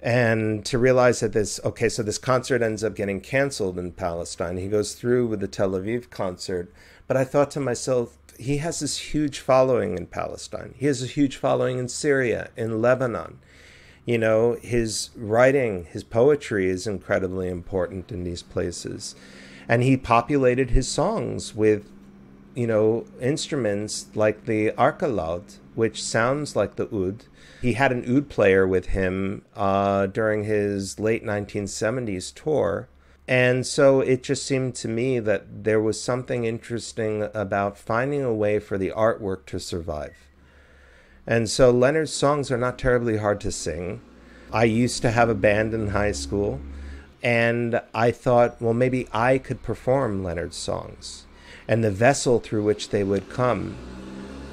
and to realize that this okay so this concert ends up getting canceled in Palestine. He goes through with the Tel Aviv concert. But I thought to myself he has this huge following in Palestine. He has a huge following in Syria in Lebanon. You know his writing his poetry is incredibly important in these places. And he populated his songs with you know, instruments like the arqalaud, which sounds like the oud. He had an oud player with him uh, during his late 1970s tour. And so it just seemed to me that there was something interesting about finding a way for the artwork to survive. And so Leonard's songs are not terribly hard to sing. I used to have a band in high school, and I thought, well, maybe I could perform Leonard's songs and the vessel through which they would come.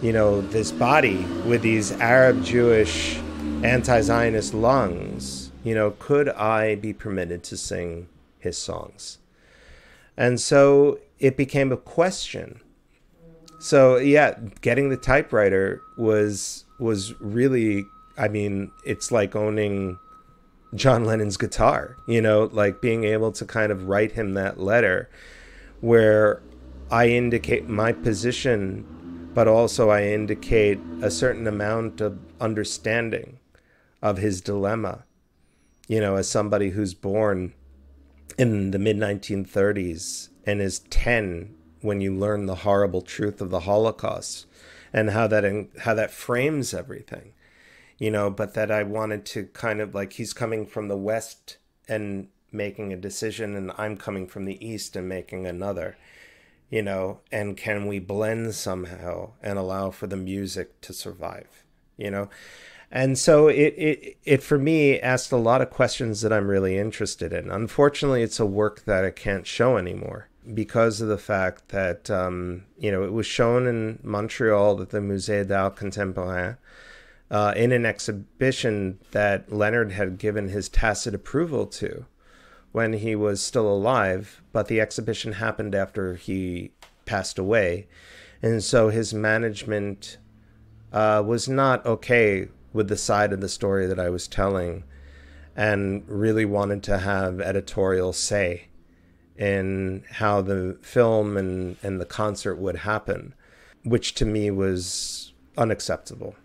You know, this body with these Arab Jewish anti Zionist lungs, you know, could I be permitted to sing his songs? And so it became a question. So yeah, getting the typewriter was was really I mean, it's like owning John Lennon's guitar, you know, like being able to kind of write him that letter where I indicate my position, but also I indicate a certain amount of understanding of his dilemma. You know, as somebody who's born in the mid 1930s and is 10 when you learn the horrible truth of the Holocaust and how that how that frames everything. You know, but that I wanted to kind of like he's coming from the west and making a decision and I'm coming from the east and making another you know, and can we blend somehow and allow for the music to survive, you know? And so it, it, it for me asked a lot of questions that I'm really interested in. Unfortunately, it's a work that I can't show anymore because of the fact that, um, you know, it was shown in Montreal at the Musée d'Art Contemporain uh, in an exhibition that Leonard had given his tacit approval to when he was still alive, but the exhibition happened after he passed away. And so his management uh, was not okay with the side of the story that I was telling. and really wanted to have editorial say in how the film and, and the concert would happen, which to me was unacceptable.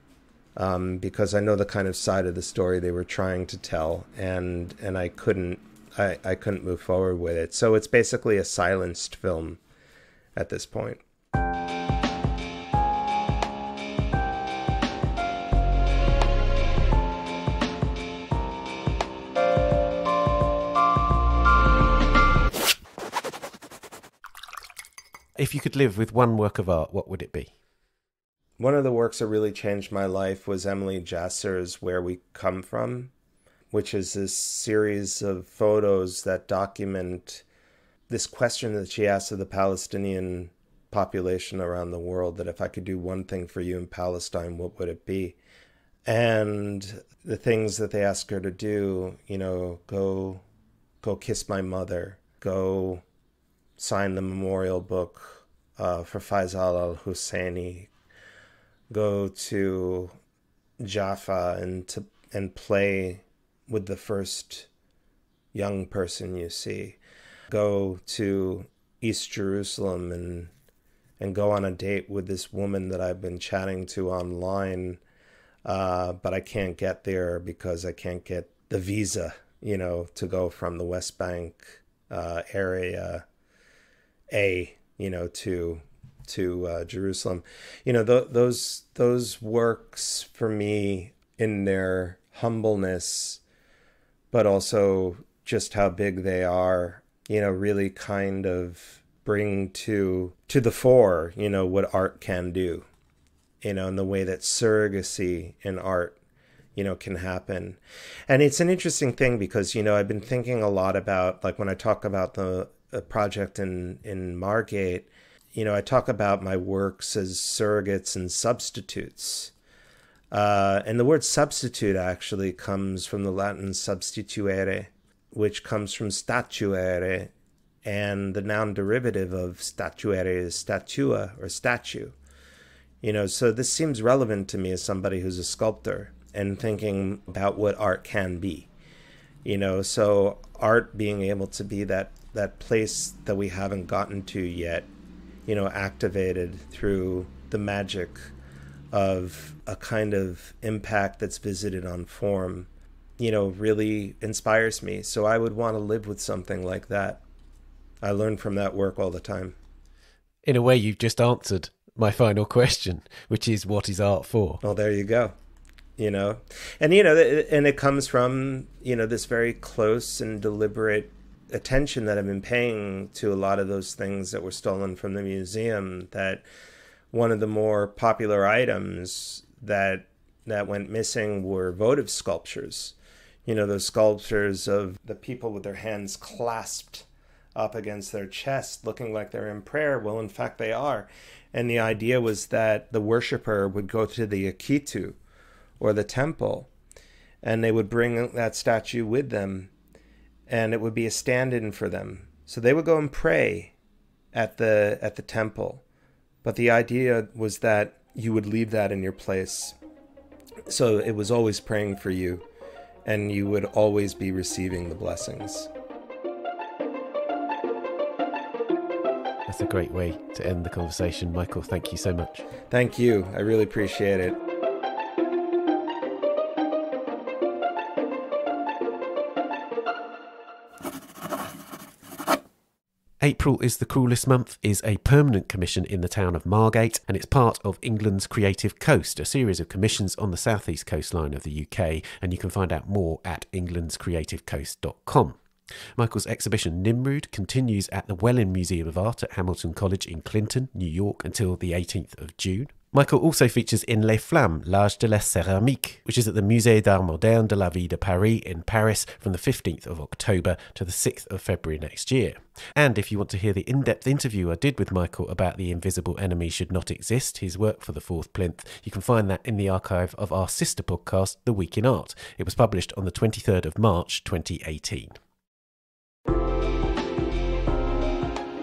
Um, because I know the kind of side of the story they were trying to tell, and and I couldn't I, I couldn't move forward with it. So it's basically a silenced film at this point. If you could live with one work of art, what would it be? One of the works that really changed my life was Emily Jacir's Where We Come From, which is this series of photos that document this question that she asked of the Palestinian population around the world that if I could do one thing for you in Palestine, what would it be? And the things that they ask her to do, you know, go go kiss my mother, go sign the memorial book uh, for Faisal al Husseini, go to Jaffa and to and play with the first young person you see, go to East Jerusalem and and go on a date with this woman that I've been chatting to online, uh, but I can't get there because I can't get the visa, you know, to go from the West Bank uh, area a you know to to uh, Jerusalem. You know th- those those works for me in their humbleness, but also just how big they are. You know, really kind of bring to to the fore. You know what art can do. You know, in the way that surrogacy in art you know can happen and it's an interesting thing because you know i've been thinking a lot about like when i talk about the a project in in Margate, you know, I talk about my works as surrogates and substitutes. Uh, and the word substitute actually comes from the Latin substituere, which comes from statuere, and the noun derivative of statuere is statua or statue. You know, so this seems relevant to me as somebody who's a sculptor and thinking about what art can be. You know, so art being able to be that that place that we haven't gotten to yet, you know, activated through the magic of a kind of impact that's visited on form, you know, really inspires me. So I would want to live with something like that. I learn from that work all the time. In a way, you've just answered my final question, which is what is art for? Well, there you go. You know, and you know, and it comes from you know this very close and deliberate attention that I've been paying to a lot of those things that were stolen from the museum that one of the more popular items that that went missing were votive sculptures. You know, those sculptures of the people with their hands clasped up against their chest, looking like they're in prayer. Well, in fact, they are. And the idea was that the worshiper would go to the Akitu or the temple and they would bring that statue with them and it would be a stand-in for them. So they would go and pray at the at the temple. But the idea was that you would leave that in your place. So it was always praying for you and you would always be receiving the blessings. That's a great way to end the conversation. Michael, thank you so much. Thank you. I really appreciate it. April is the Cruelest Month is a permanent commission in the town of Margate and it's part of England's Creative Coast, a series of commissions on the southeast coastline of the UK, and you can find out more at englandscreativecoast.com. Michael's exhibition Nimrud continues at the Wellin Museum of Art at Hamilton College in Clinton, New York until the 18th of June. Michael also features in Les Flammes, L'Age de la Céramique, which is at the Musée d'Art Moderne de la Ville de Paris in Paris from the 15th of October to the 6th of February next year. And if you want to hear the in depth interview I did with Michael about The Invisible Enemy Should Not Exist, his work for the Fourth Plinth, you can find that in the archive of our sister podcast, The Week in Art. It was published on the 23rd of March 2018.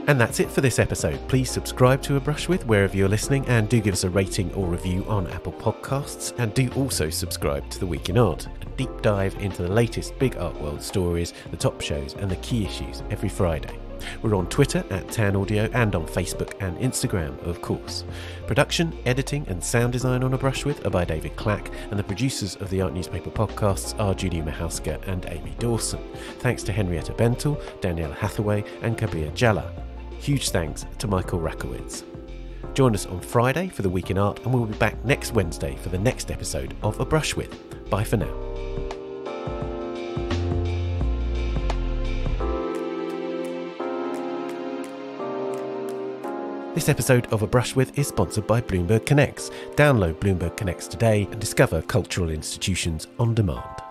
And that's it for this episode. Please subscribe to A Brush With wherever you're listening and do give us a rating or review on Apple Podcasts. And do also subscribe to The Week in Art, a deep dive into the latest big art world stories, the top shows, and the key issues every Friday. We're on Twitter at Tan Audio and on Facebook and Instagram, of course. Production, editing, and sound design on A Brush With are by David Clack, and the producers of the Art Newspaper podcasts are Julia Michalska and Amy Dawson. Thanks to Henrietta Bentel, Danielle Hathaway, and Kabir Jhala. Huge thanks to Michael Rakowitz. Join us on Friday for the Week in Art, and we'll be back next Wednesday for the next episode of A Brush With. Bye for now. This episode of A Brush With is sponsored by Bloomberg Connects. Download Bloomberg Connects today and discover cultural institutions on demand.